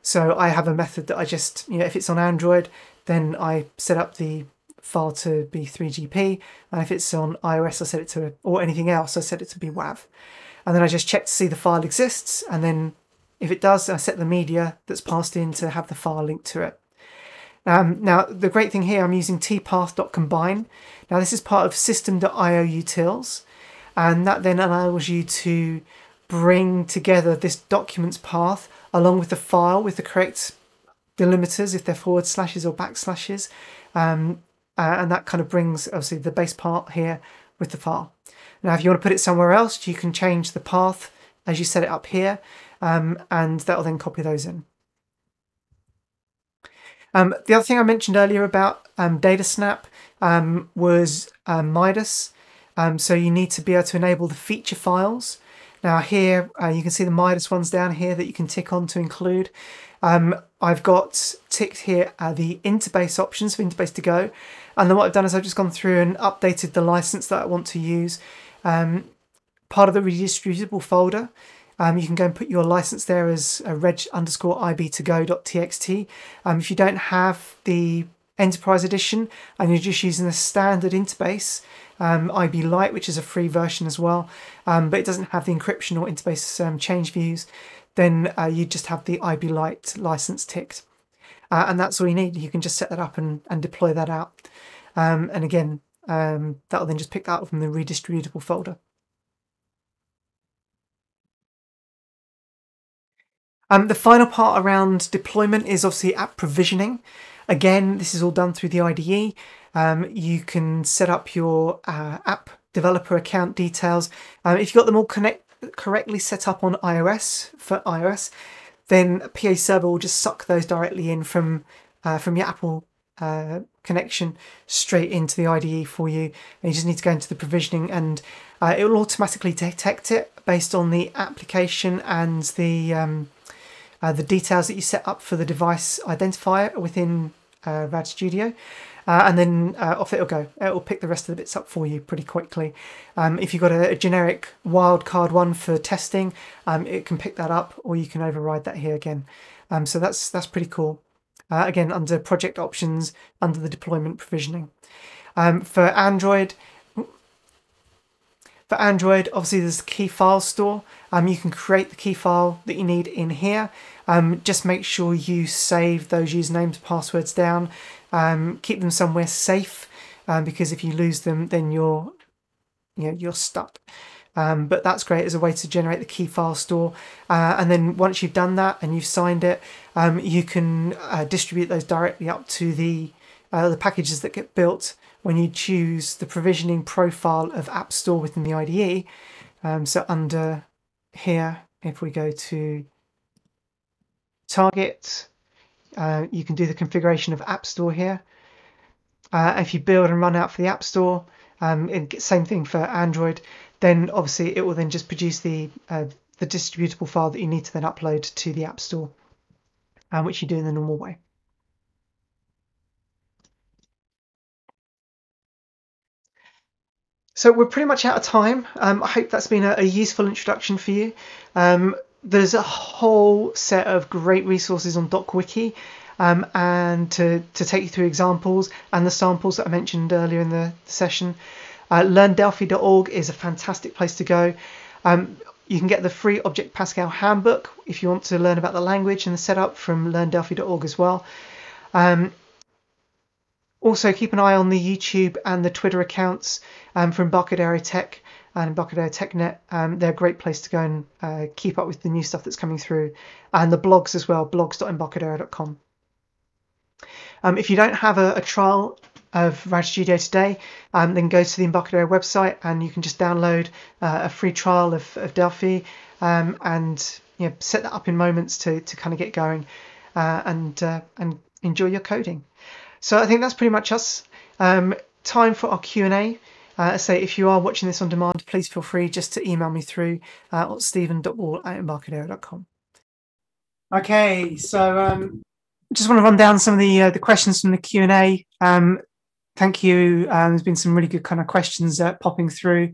So I have a method that I just, you know, if it's on Android, then I set up the file to be 3GP, and if it's on iOS, I set it to, or anything else, I set it to be WAV. And then I just check to see the file exists, and then if it does, I set the media that's passed in to have the file linked to it. Um, now, the great thing here, I'm using tpath.combine. Now, this is part of system.io utils, and that then allows you to bring together this documents path along with the file with the correct delimiters, if they're forward slashes or backslashes, um, uh, and that kind of brings, obviously, the base part here with the file. Now, if you want to put it somewhere else, you can change the path as you set it up here, um, and that will then copy those in. Um, the other thing I mentioned earlier about um, DataSnap um, was um, Midas. Um, so you need to be able to enable the feature files. Now here uh, you can see the Midas ones down here that you can tick on to include. Um, I've got ticked here uh, the interbase options for interbase to go. And then what I've done is I've just gone through and updated the license that I want to use. part of the redistributable folder um, you can go and put your license there as a reg underscore ib to go.txt. Um, if you don't have the enterprise edition and you're just using the standard interbase, um, IB Lite, which is a free version as well, um, but it doesn't have the encryption or interbase um, change views, then uh, you just have the IB Lite license ticked. Uh, and that's all you need. You can just set that up and, and deploy that out. Um, and again, um, that'll then just pick that up from the redistributable folder. Um, the final part around deployment is obviously app provisioning. Again, this is all done through the IDE. Um, you can set up your uh, app developer account details. Um, if you've got them all connect correctly set up on iOS for iOS, then PA Server will just suck those directly in from uh, from your Apple uh, connection straight into the IDE for you. And you just need to go into the provisioning, and uh, it will automatically detect it based on the application and the um, uh, the details that you set up for the device identifier within uh, RAD Studio. Uh, and then uh, off it'll go. It'll pick the rest of the bits up for you pretty quickly. Um, if you've got a, a, generic wildcard one for testing, um, it can pick that up, or you can override that here again. Um, so that's that's pretty cool. Uh, again, under project options, under the deployment provisioning. Um, for Android, for Android, obviously there's the key file store. Um, you can create the key file that you need in here. Um, just make sure you save those usernames, passwords down. Um, keep them somewhere safe um, because if you lose them, then you're you know, you're stuck. Um, but that's great as a way to generate the key file store. Uh, and then once you've done that and you've signed it, um, you can uh, distribute those directly up to the uh, the packages that get built when you choose the provisioning profile of App Store within the IDE. Um, so under here, if we go to target, uh, you can do the configuration of App Store here. Uh, if you build and run out for the App Store, um, same thing for Android, then obviously it will then just produce the uh, the distributable file that you need to then upload to the App Store, um, which you do in the normal way. So we're pretty much out of time. Um, I hope that's been a, a, useful introduction for you. Um, there's a whole set of great resources on DocWiki um, and to, to take you through examples and the samples that I mentioned earlier in the session. Uh, LearnDelphi.org is a fantastic place to go. Um, you can get the free Object Pascal handbook if you want to learn about the language and the setup from LearnDelphi.org as well. Um, also, keep an eye on the YouTube and the Twitter accounts um, from Embarcadero Tech and Embarcadero TechNet. Um, they're a great place to go and uh, keep up with the new stuff that's coming through, and the blogs as well, blogs.embarcadero.com. Um, if you don't have a, a trial of Rad Studio today, um, then go to the Embarcadero website and you can just download uh, a free trial of, of Delphi um, and you know, set that up in moments to, to kind of get going uh, and uh, and enjoy your coding. So I think that's pretty much us. Um, time for our Q&A. Uh, say if you are watching this on demand, please feel free just to email me through uh, at stephen.ball at embarcadero.com. Okay, so um, just want to run down some of the uh, the questions from the Q and A. Um, thank you. Um, there's been some really good kind of questions uh, popping through.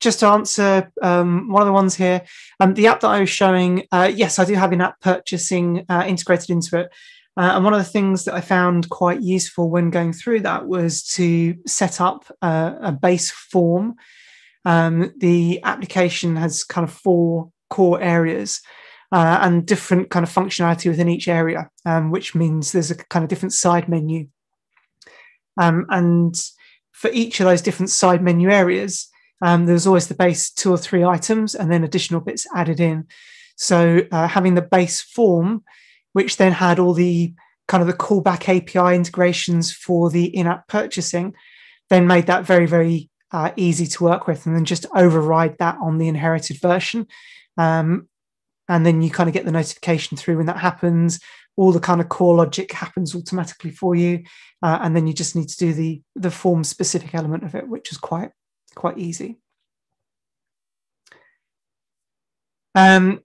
Just to answer um, one of the ones here, um, the app that I was showing, uh, yes, I do have in-app purchasing uh, integrated into it. Uh, and one of the things that I found quite useful when going through that was to set up a base form. Um, the application has kind of four core areas uh, and different kind of functionality within each area, um, which means there's a kind of different side menu. Um, and for each of those different side menu areas, um, there's always the base two or three items and then additional bits added in. So uh, having the base form, which then had all the kind of the callback API integrations for the in-app purchasing, then made that very, very uh, easy to work with, and then just override that on the inherited version. Um, and then you kind of get the notification through when that happens all the kind of core logic happens automatically for you uh, and then you just need to do the the form specific element of it which is quite quite easy um,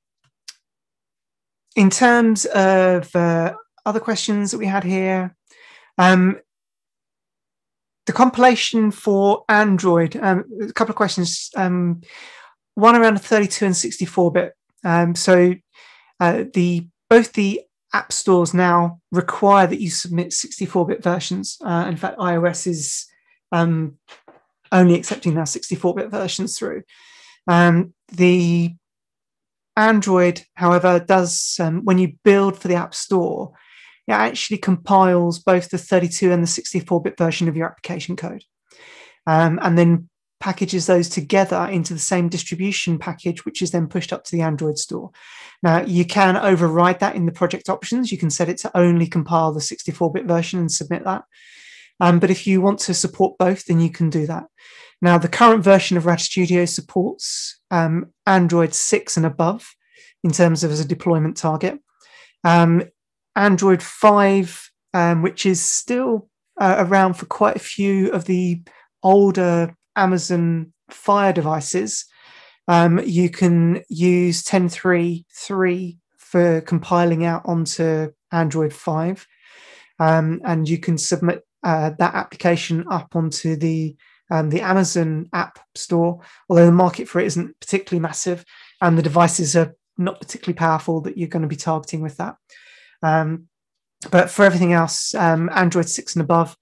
in terms of uh, other questions that we had here um, the compilation for android um, a couple of questions um, one around 32 and 64 bit um, so uh, the both the app stores now require that you submit 64-bit versions. Uh, in fact, iOS is um, only accepting now 64-bit versions through. Um, the Android, however, does um, when you build for the App Store, it actually compiles both the 32 and the 64-bit version of your application code, um, and then packages those together into the same distribution package, which is then pushed up to the Android store. Now, you can override that in the project options. You can set it to only compile the 64 bit version and submit that. Um, but if you want to support both, then you can do that. Now, the current version of Rad Studio supports um, Android 6 and above in terms of as a deployment target. Um, Android 5, um, which is still uh, around for quite a few of the older Amazon Fire devices, um, you can use 10.3.3 for compiling out onto Android 5. Um, and you can submit uh, that application up onto the um, the Amazon App Store, although the market for it isn't particularly massive, and the devices are not particularly powerful that you're going to be targeting with that. Um, but for everything else, um, Android 6 and above,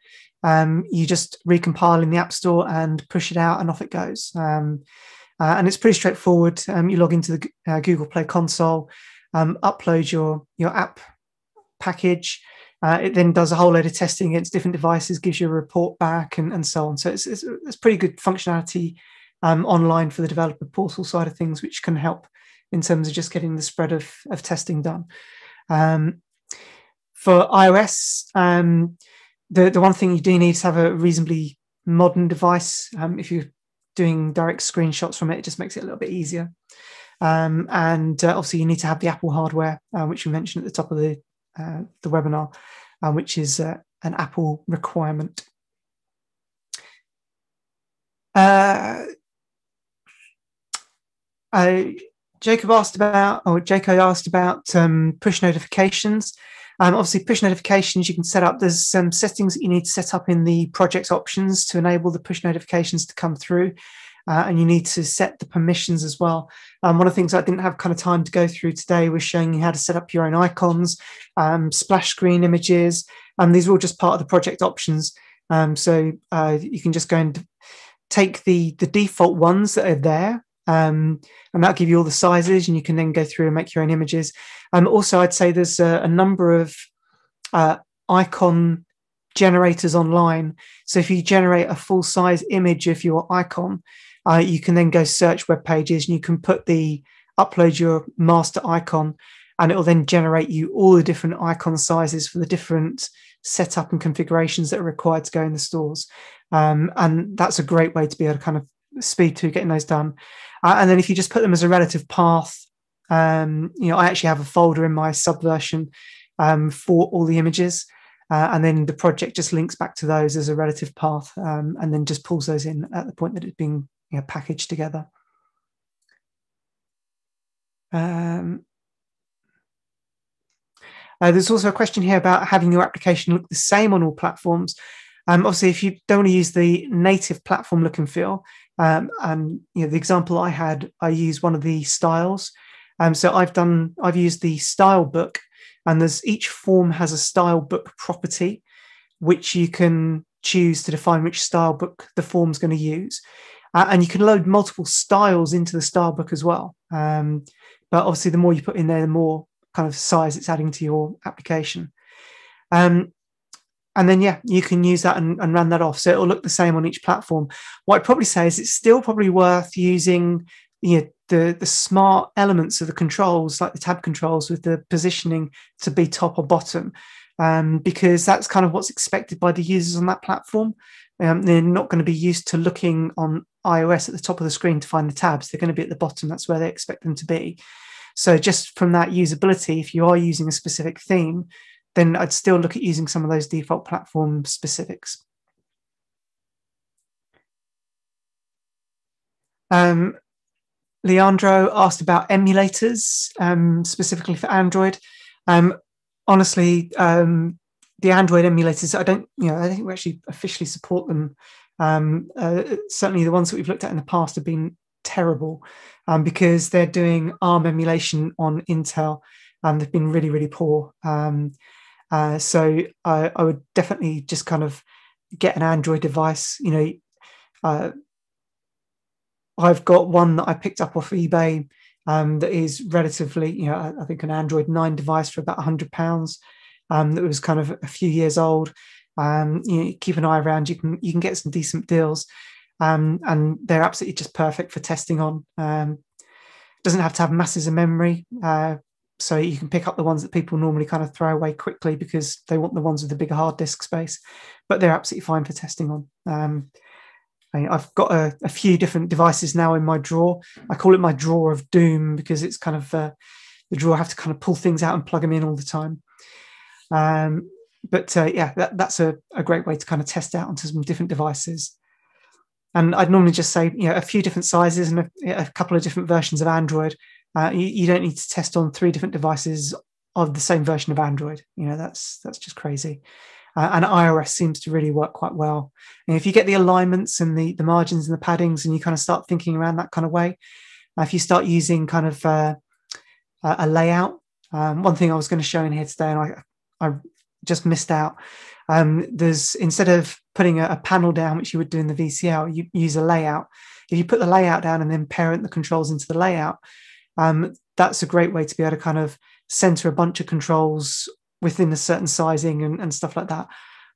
um, you just recompile in the App Store and push it out, and off it goes. Um, uh, and it's pretty straightforward. Um, you log into the uh, Google Play console, upload your your app package. Uh, it then does a whole load of testing against different devices, gives you a report back, and, and so on. So it's, it's, it's pretty good functionality um, online for the developer portal side of things, which can help in terms of just getting the spread of, of testing done. Um, for iOS, um, the the one thing you do need is to have a reasonably modern device. Um, if you're doing direct screenshots from it, it just makes it a little bit easier. Um, and uh, obviously, you need to have the Apple hardware, uh, which we mentioned at the top of the uh, the webinar, uh, which is uh, an Apple requirement. Uh, Jacob asked about, or Jacob asked about um, push notifications. Um, obviously, push notifications you can set up. There's some settings that you need to set up in the project options to enable the push notifications to come through. Uh, and you need to set the permissions as well. Um, one of the things I didn't have kind of time to go through today was showing you how to set up your own icons, um, splash screen images, and these are all just part of the project options. Um, so uh, you can just go and take the the default ones that are there um, and that'll give you all the sizes and you can then go through and make your own images um, also i'd say there's a, a number of uh, icon generators online so if you generate a full size image of your icon uh, you can then go search web pages and you can put the upload your master icon and it will then generate you all the different icon sizes for the different setup and configurations that are required to go in the stores um, and that's a great way to be able to kind of speed to getting those done. Uh, and then if you just put them as a relative path, um, you know, I actually have a folder in my subversion um, for all the images. Uh, and then the project just links back to those as a relative path um, and then just pulls those in at the point that it's being you know, packaged together. Um, uh, there's also a question here about having your application look the same on all platforms. Um, obviously, if you don't want to use the native platform look and feel, um, and you know the example I had, I use one of the styles. Um, so I've done, I've used the style book, and there's each form has a style book property, which you can choose to define which style book the form's going to use, uh, and you can load multiple styles into the style book as well. Um, but obviously, the more you put in there, the more kind of size it's adding to your application. Um, and then yeah you can use that and, and run that off so it'll look the same on each platform what i'd probably say is it's still probably worth using you know, the the smart elements of the controls like the tab controls with the positioning to be top or bottom um, because that's kind of what's expected by the users on that platform um, they're not going to be used to looking on ios at the top of the screen to find the tabs they're going to be at the bottom that's where they expect them to be so just from that usability if you are using a specific theme then I'd still look at using some of those default platform specifics. Um, Leandro asked about emulators, um, specifically for Android. Um, honestly, um, the Android emulators, I don't, you know, I think we actually officially support them. Um, uh, certainly, the ones that we've looked at in the past have been terrible um, because they're doing ARM emulation on Intel, and they've been really, really poor. Um, uh, so I, I, would definitely just kind of get an Android device. You know, uh, I've got one that I picked up off eBay um, that is relatively, you know, I, I, think an Android 9 device for about £100 um, that was kind of a few years old. Um, you know, keep an eye around. You can you can get some decent deals, um, and they're absolutely just perfect for testing on. Um, doesn't have to have masses of memory. Uh, so you can pick up the ones that people normally kind of throw away quickly because they want the ones with the bigger hard disk space, but they're absolutely fine for testing on. Um, I, have got a, a, few different devices now in my drawer. I call it my drawer of doom because it's kind of uh, the drawer. I have to kind of pull things out and plug them in all the time. Um, but uh, yeah, that, that's a, a great way to kind of test out onto some different devices. And I'd normally just say, you know, a few different sizes and a, a couple of different versions of Android uh, you, you, don't need to test on three different devices of the same version of Android. You know, that's that's just crazy. Uh, and iOS seems to really work quite well. And if you get the alignments and the the margins and the paddings, and you kind of start thinking around that kind of way, uh, if you start using kind of uh, a layout, um, one thing I was going to show in here today, and I I just missed out. Um, there's instead of putting a, a, panel down, which you would do in the VCL, you use a layout. If you put the layout down and then parent the controls into the layout, um, that's a great way to be able to kind of center a bunch of controls within a certain sizing and, and stuff like that.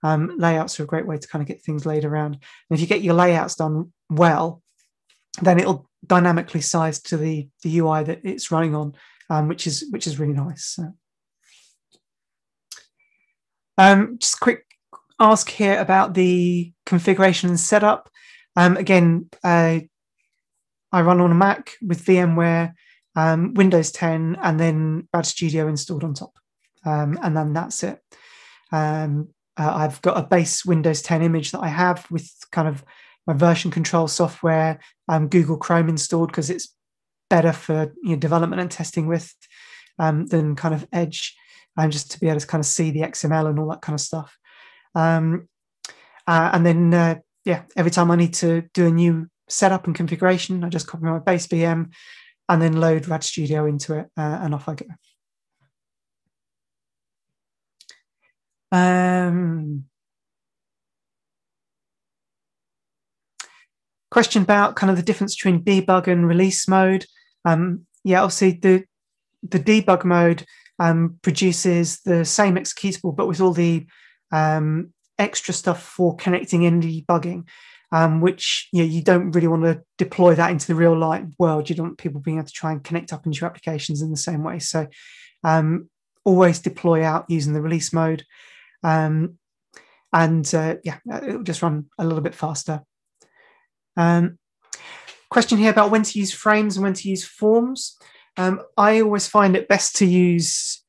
Um, layouts are a great way to kind of get things laid around. And if you get your layouts done well, then it'll dynamically size to the, the UI that it's running on, um, which is which is really nice. So. Um, just quick ask here about the configuration and setup. Um, again, uh, I run on a Mac with VMware um, Windows 10, and then RAD Studio installed on top. Um, and then that's it. Um, uh, I've got a base Windows 10 image that I have with kind of my version control software, um, Google Chrome installed because it's better for you know, development and testing with um, than kind of Edge, and just to be able to kind of see the XML and all that kind of stuff. Um, uh, and then, uh, yeah, every time I need to do a new setup and configuration. I just copy my base VM and then load RAD Studio into it, uh, and off I go. Um, question about kind of the difference between debug and release mode. Um, yeah, obviously the the debug mode um, produces the same executable, but with all the um, extra stuff for connecting and debugging, um, which you, know, you don't really want to deploy that into the real life world. You don't want people being able to try and connect up into your applications in the same way. So um, always deploy out using the release mode. Um, and uh, yeah, it'll just run a little bit faster. Um, question here about when to use frames and when to use forms. Um, I always find it best to use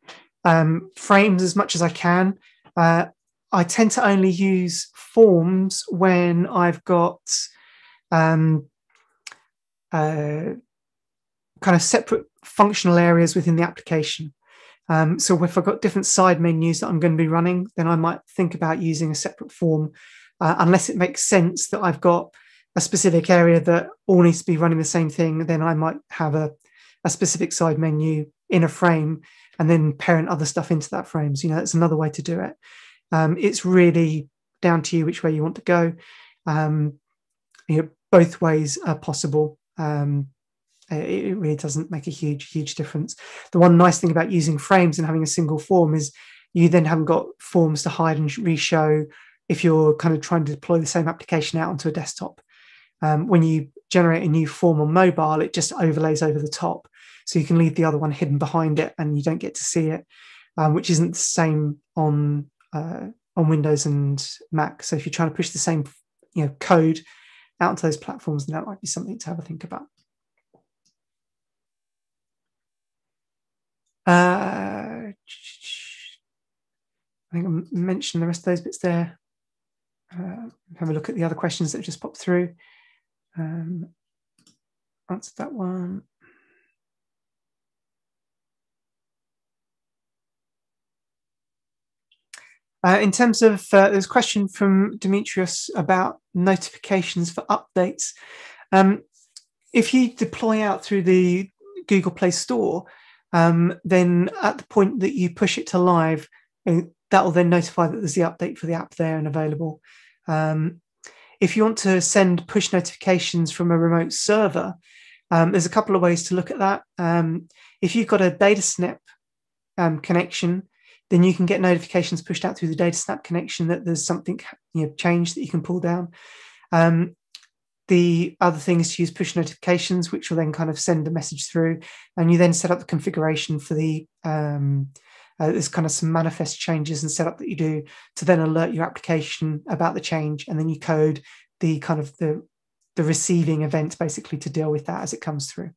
um, frames as much as I can. Uh, I tend to only use forms when I've got um, uh, kind of separate functional areas within the application. Um, so if I've got different side menus that I'm going to be running, then I might think about using a separate form, uh, unless it makes sense that I've got a specific area that all needs to be running the same thing. Then I might have a a specific side menu in a frame and then parent other stuff into that frame. So, you know, that's another way to do it. Um, it's really down to you which way you want to go. Um, you know, both ways are possible. Um, it, it, really doesn't make a huge, huge difference. The one nice thing about using frames and having a single form is you then haven't got forms to hide and reshow if you're kind of trying to deploy the same application out onto a desktop. Um, when you generate a new form on mobile, it just overlays over the top. So you can leave the other one hidden behind it and you don't get to see it, um, which isn't the same on uh, on Windows and Mac. So if you're trying to push the same you know code out to those platforms, then that might be something to have a think about. Uh, I think I mentioned the rest of those bits there. Uh, have a look at the other questions that just popped through. Um, answered that one. Uh, in terms of, uh, there's a question from Demetrius about notifications for updates. Um, if you deploy out through the Google Play Store, um, then at the point that you push it to live, uh, that will then notify that there's the update for the app there and available. Um, if you want to send push notifications from a remote server, um, there's a couple of ways to look at that. Um, if you've got a DataSnap um, connection, then you can get notifications pushed out through the DataSnap connection that there's something you know changed that you can pull down. Um, the other thing is to use push notifications, which will then kind of send a message through, and you then set up the configuration for the um, uh, there's kind of some manifest changes and setup that you do to then alert your application about the change, and then you code the kind of the the receiving event basically to deal with that as it comes through.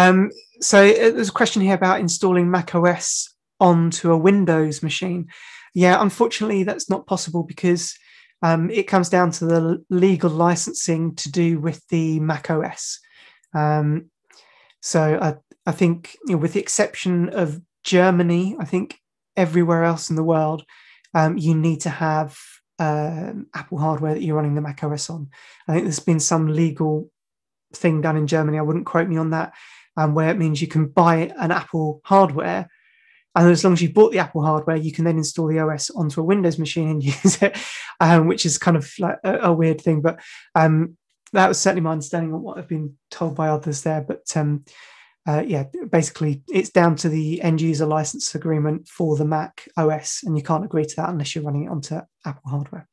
Um, so uh, there's a question here about installing Mac OS onto a Windows machine. Yeah, unfortunately, that's not possible because um, it comes down to the legal licensing to do with the Mac OS. Um, so I, I think, you know, with the exception of Germany, I think everywhere else in the world, um, you need to have uh, Apple hardware that you're running the Mac OS on. I think there's been some legal thing done in Germany. I wouldn't quote me on that, um, where it means you can buy an Apple hardware. And as long as you bought the Apple hardware, you can then install the OS onto a Windows machine and (laughs) use it, um, which is kind of like a, a weird thing. But um, that was certainly my understanding of what I've been told by others there. But um, uh, yeah, basically, it's down to the end user license agreement for the Mac OS, and you can't agree to that unless you're running it onto Apple hardware.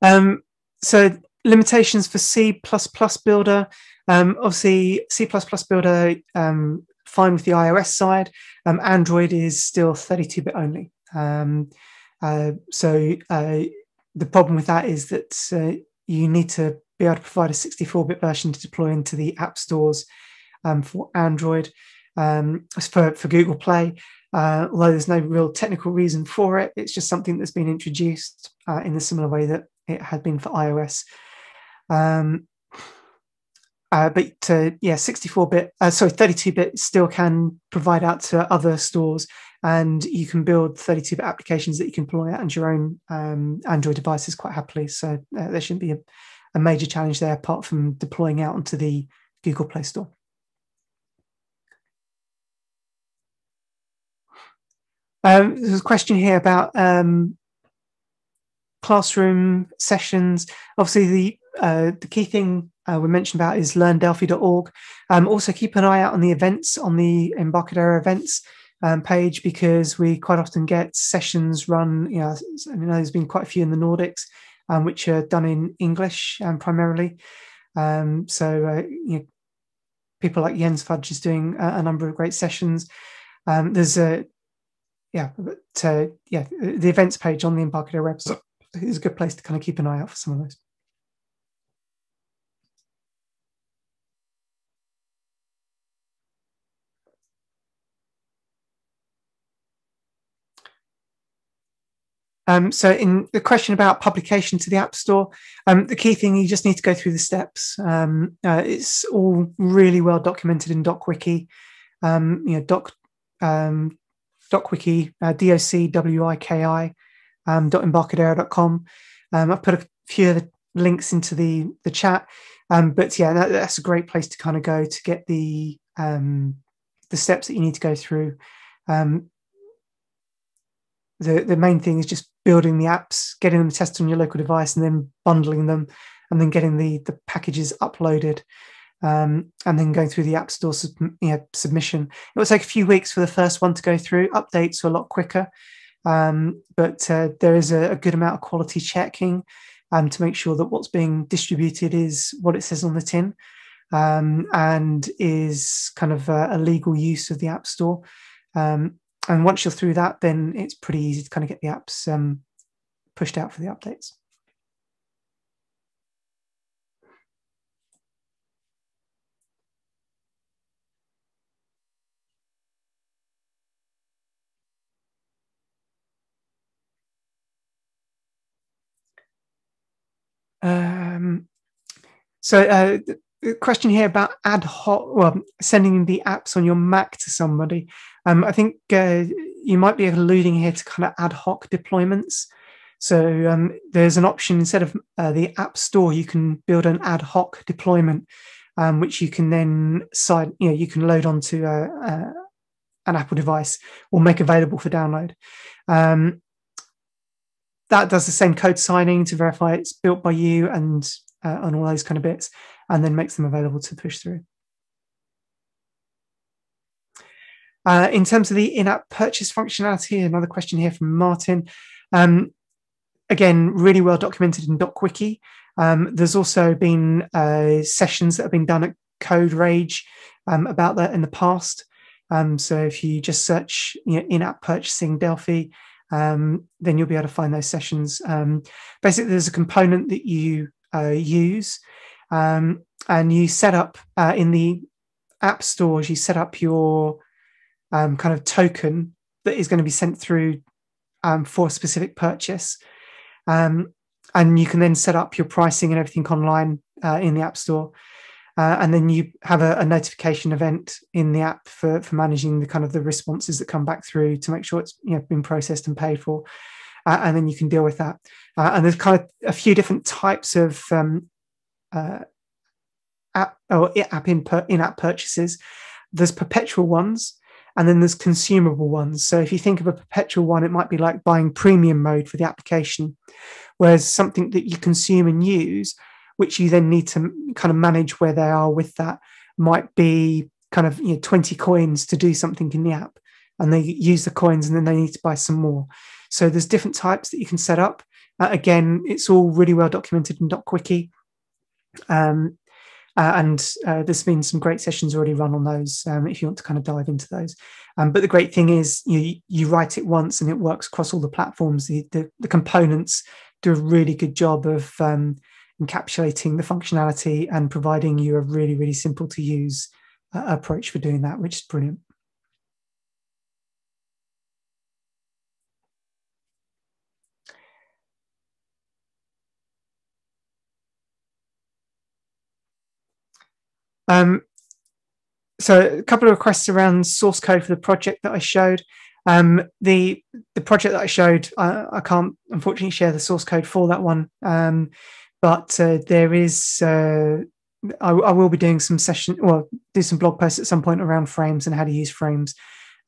Um, so limitations for C++ Builder. Um, obviously, C++ Builder um, fine with the iOS side. Um, Android is still 32-bit only. Um, uh, so uh, the problem with that is that uh, you need to be able to provide a 64-bit version to deploy into the app stores um, for Android. Um, for, for Google Play, uh, although there's no real technical reason for it, it's just something that's been introduced uh, in a similar way that it had been for iOS. Um, uh, but uh, yeah, 64-bit, uh, sorry, 32-bit still can provide out to other stores, and you can build 32-bit applications that you can deploy out on your own um, Android devices quite happily. So uh, there shouldn't be a, a, major challenge there, apart from deploying out onto the Google Play Store. Um, there's a question here about um, classroom sessions. Obviously, the uh, the key thing uh, we mentioned about is learndelphi.org. Um, also, keep an eye out on the events on the Embarcadero events um, page because we quite often get sessions run. You know, I know there's been quite a few in the Nordics, um, which are done in English um, primarily. Um, so, uh, you know, people like Jens Fudge is doing a, a number of great sessions. Um, there's a yeah, but uh, yeah, the events page on the Embarcadero website is a good place to kind of keep an eye out for some of those. Um, so in the question about publication to the App Store, um, the key thing you just need to go through the steps. Um, uh, it's all really well documented in DocWiki. Um, you know, doc um, DocWiki, uh, D-O-C-W-I-K-I, um, .embarcadero.com. Um, I've put a few of the links into the, the chat. But yeah, that, that's a great place to kind of go to get the the steps that you need to go through. The the main thing is just building the apps, getting them tested on your local device, and then bundling them, and then getting the the packages uploaded, um, and then going through the App Store sub, you know, submission. It will take a few weeks for the first one to go through. Updates are a lot quicker, um, but uh, there is a, a, good amount of quality checking um, to make sure that what's being distributed is what it says on the tin. Um, and is kind of a, a, legal use of the App Store. Um, and once you're through that, then it's pretty easy to kind of get the apps um, pushed out for the updates. Um, so uh, question here about ad hoc, well, sending the apps on your Mac to somebody. Um, I think uh, you might be alluding here to kind of ad hoc deployments. So um, there's an option instead of uh, the App Store, you can build an ad hoc deployment, um, which you can then side, you know, you can load onto a, a, an Apple device or make available for download. Um, that does the same code signing to verify it's built by you and uh, and all those kind of bits, and then makes them available to push through. Uh, in terms of the in-app purchase functionality, another question here from Martin. Um, again, really well documented in DocWiki. Um, there's also been uh, sessions that have been done at CodeRage um, about that in the past. Um, so if you just search you know, in-app purchasing Delphi, um, then you'll be able to find those sessions. Um, basically, there's a component that you uh, use, and you set up uh, in the app stores. You set up your um, kind of token that is going to be sent through um, for a specific purchase, um, and you can then set up your pricing and everything online uh, in the app store. Uh, and then you have a, a, notification event in the app for, for managing the kind of the responses that come back through to make sure it's you know been processed and paid for, uh, and then you can deal with that. Uh, and there's kind of a few different types of um, uh, app or app in in app purchases. There's perpetual ones, and then there's consumable ones. So if you think of a perpetual one, it might be like buying premium mode for the application, whereas something that you consume and use which you then need to kind of manage where they are with that might be kind of you know 20 coins to do something in the app. And they use the coins and then they need to buy some more. So there's different types that you can set up. Uh, again it's all really well documented in docwiki um, uh, and uh, there's been some great sessions already run on those um, if you want to kind of dive into those um, but the great thing is you you write it once and it works across all the platforms the, the, the components do a really good job of um, encapsulating the functionality and providing you a really, really simple to use uh, approach for doing that, which is brilliant. Um, so a couple of requests around source code for the project that I showed. Um, the the project that I showed, I, I, can't unfortunately share the source code for that one, um, but uh, there is. Uh, I, I, will be doing some session, well, do some blog posts at some point around frames and how to use frames,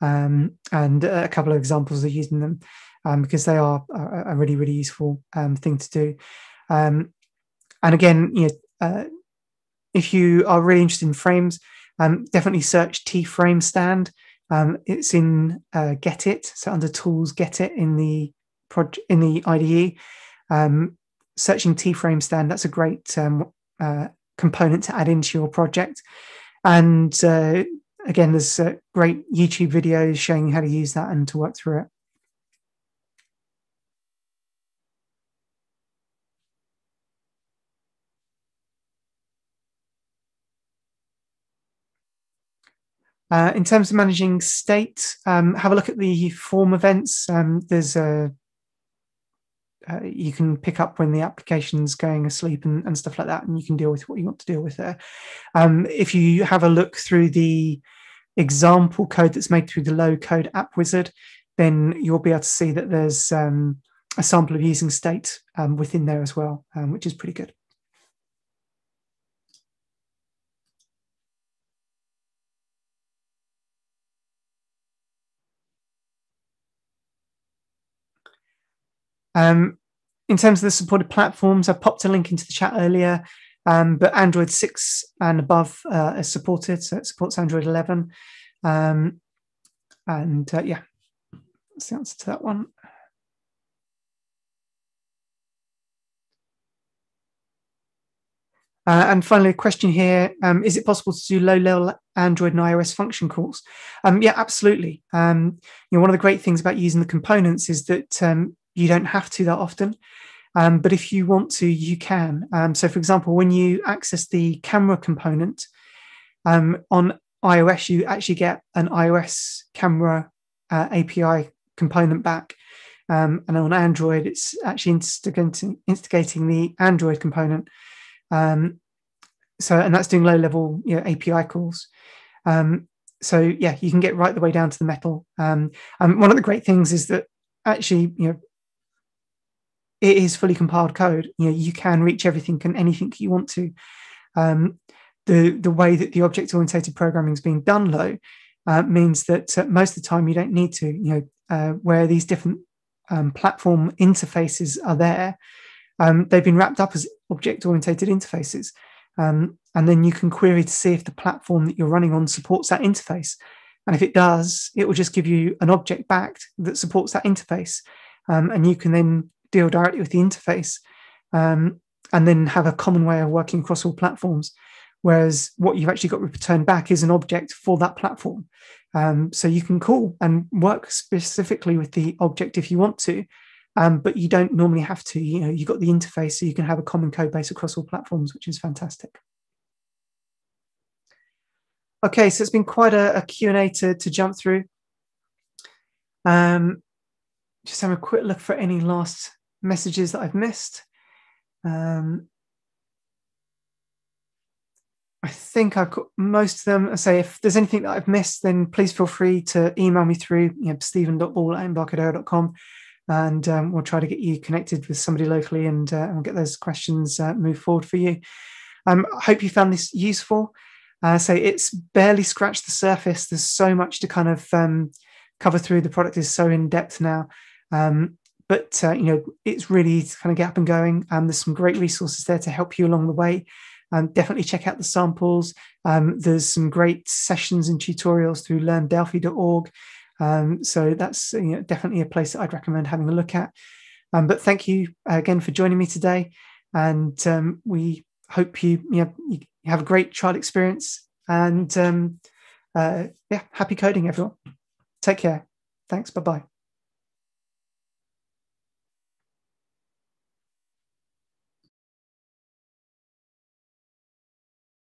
um, and a couple of examples of using them um, because they are a, a, really really useful um, thing to do. Um, and again, you know, uh, if you are really interested in frames, um, definitely search TFrameStand. Um, it's in uh, GetIt, so under Tools, GetIt in the project in the IDE. Um, searching TFrameStand that's a great um, uh, component to add into your project. And uh, again, there's uh, great YouTube videos showing how to use that and to work through it. Uh, in terms of managing state, um, have a look at the form events. Um, there's a uh, you can pick up when the application's going asleep and, and, stuff like that, and you can deal with what you want to deal with there. Um, if you have a look through the example code that's made through the low code app wizard, then you'll be able to see that there's um, a sample of using state um, within there as well, um, which is pretty good. Um, in terms of the supported platforms, I popped a link into the chat earlier, um, but Android 6 and above uh, is supported, so it supports Android 11. Um, and uh, yeah, that's the answer to that one. Uh, and finally, a question here: um, Is it possible to do low-level Android and iOS function calls? Um, yeah, absolutely. Um, you know, one of the great things about using the components is that um, you don't have to that often. Um, but if you want to, you can. Um, so, for example, when you access the camera component um, on iOS, you actually get an iOS camera uh, API component back. Um, and on Android, it's actually instigating, instigating the Android component. Um, so, and that's doing low level you know, API calls. Um, so, yeah, you can get right the way down to the metal. and one of the great things is that actually, you know, it is fully compiled code. You know, you can reach everything and anything you want to. Um, the the way that the object oriented programming is being done, though, uh, means that uh, most of the time you don't need to. You know, uh, where these different um, platform interfaces are there, um, they've been wrapped up as object oriented interfaces, um, and then you can query to see if the platform that you're running on supports that interface. And if it does, it will just give you an object backed that supports that interface. Um, and you can then deal directly with the interface um, and then have a common way of working across all platforms. Whereas what you've actually got returned back is an object for that platform. Um, so you can call and work specifically with the object if you want to, um, but you don't normally have to. You know, you've got the interface, so you can have a common code base across all platforms, which is fantastic. Okay, so it's been quite a, a Q&A to, to jump through. Um, just have a quick look for any last messages that I've missed. Um, I think I've got most of them. I say if there's anything that I've missed, then please feel free to email me through you know, stephen.ball at embarcadero.com and um, we'll try to get you connected with somebody locally and, uh, we'll get those questions uh, moved forward for you. Um, I hope you found this useful. Uh, so it's barely scratched the surface. There's so much to kind of um, cover through. The product is so in depth now. Um, but uh, you know, it's really kind of get up and going. Um, there's some great resources there to help you along the way. Um, definitely check out the samples. Um, there's some great sessions and tutorials through learndelphi.org. Um, so that's you know, definitely a place that I'd recommend having a look at. Um, but thank you again for joining me today, and um, we hope you you, know, you have a great child experience. And um, uh, yeah, happy coding, everyone. Take care. Thanks. Bye bye.